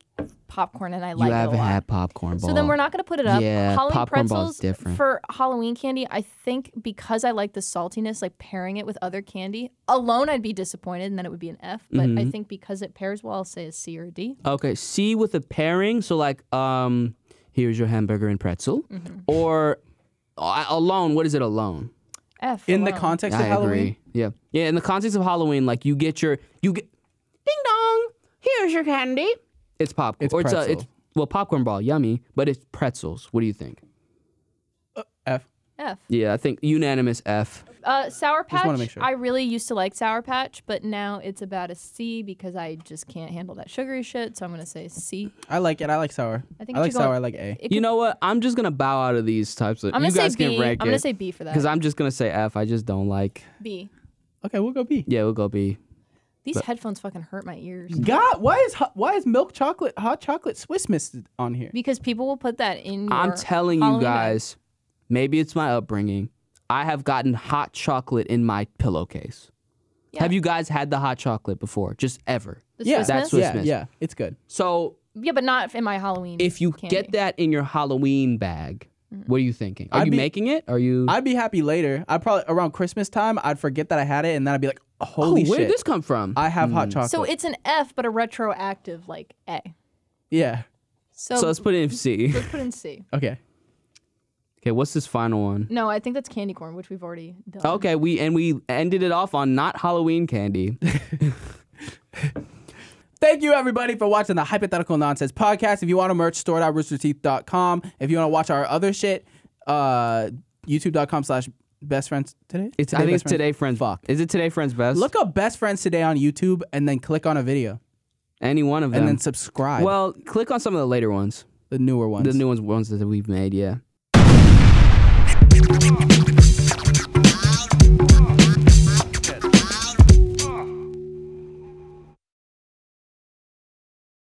popcorn and I like you it a haven't lot. had popcorn balls. So then we're not gonna put it up. Yeah, Halloween popcorn ball's pretzels different. for Halloween candy. I think because I like the saltiness, like pairing it with other candy alone, I'd be disappointed, and then it would be an F. But Mm-hmm. I think because it pairs well, I'll say a C or a D. Okay, C with a pairing. So like, um, here's your hamburger and pretzel, Mm-hmm. or uh, alone. What is it alone? F In the context I of Halloween, agree. Yeah, yeah. In the context of Halloween, like you get your you get ding dong. Here's your candy. It's popcorn. It's or it's, a, pretzel. it's well popcorn ball, yummy, but it's pretzels. What do you think? F. F. Yeah, I think unanimous F. Uh, Sour Just wanna Patch. make sure. I really used to like Sour Patch, but now it's about a C because I just can't handle that sugary shit. So I'm gonna say C. I like it. I like sour. I think I it like should go- sour. I like A. It You could- know what? I'm just gonna bow out of these types of. I'm you gonna guys say B. can rank I'm gonna it say B for that. because I'm just gonna say F. I just don't like. B. Okay, we'll go B. Yeah, we'll go B. These headphones fucking hurt my ears God, why is hot, why is milk chocolate hot chocolate Swiss Miss on here? because people will put that in. Your I'm telling you Halloween bag. guys, maybe it's my upbringing. I have gotten hot chocolate in my pillowcase. Yeah. Have you guys had the hot chocolate before? Just ever? The yeah, Swiss that's Swiss yeah, Miss. yeah, it's good. So Yeah, but not in my Halloween. if you candy. get that in your Halloween bag, what are you thinking? Are I'd you be- making it? Are you? I'd be happy later. I'd probably around Christmas time. I'd forget that I had it, and then I'd be like, oh, "Holy where did this come from? I have hot chocolate. So it's an F, but a retroactive like A. yeah. So, so let's put it in C. let's put in C. [LAUGHS] Okay. Okay, what's this final one? No, I think that's candy corn, which we've already done. Okay, we and we ended it off on not Halloween candy. [LAUGHS] Thank you everybody for watching the Hypothetical Nonsense podcast. If you want a merch, store.roosterteeth.com. If you want to watch our other shit, uh, youtube.com slash Best Friends today? It's today I think it's friends? Today Friends. Fuck. Is it Today Friends Best? Look up Best Friends Today on YouTube and then click on a video. Any one of them. And then subscribe. Well, click on some of the later ones. The newer ones. The new ones ones that we've made, yeah.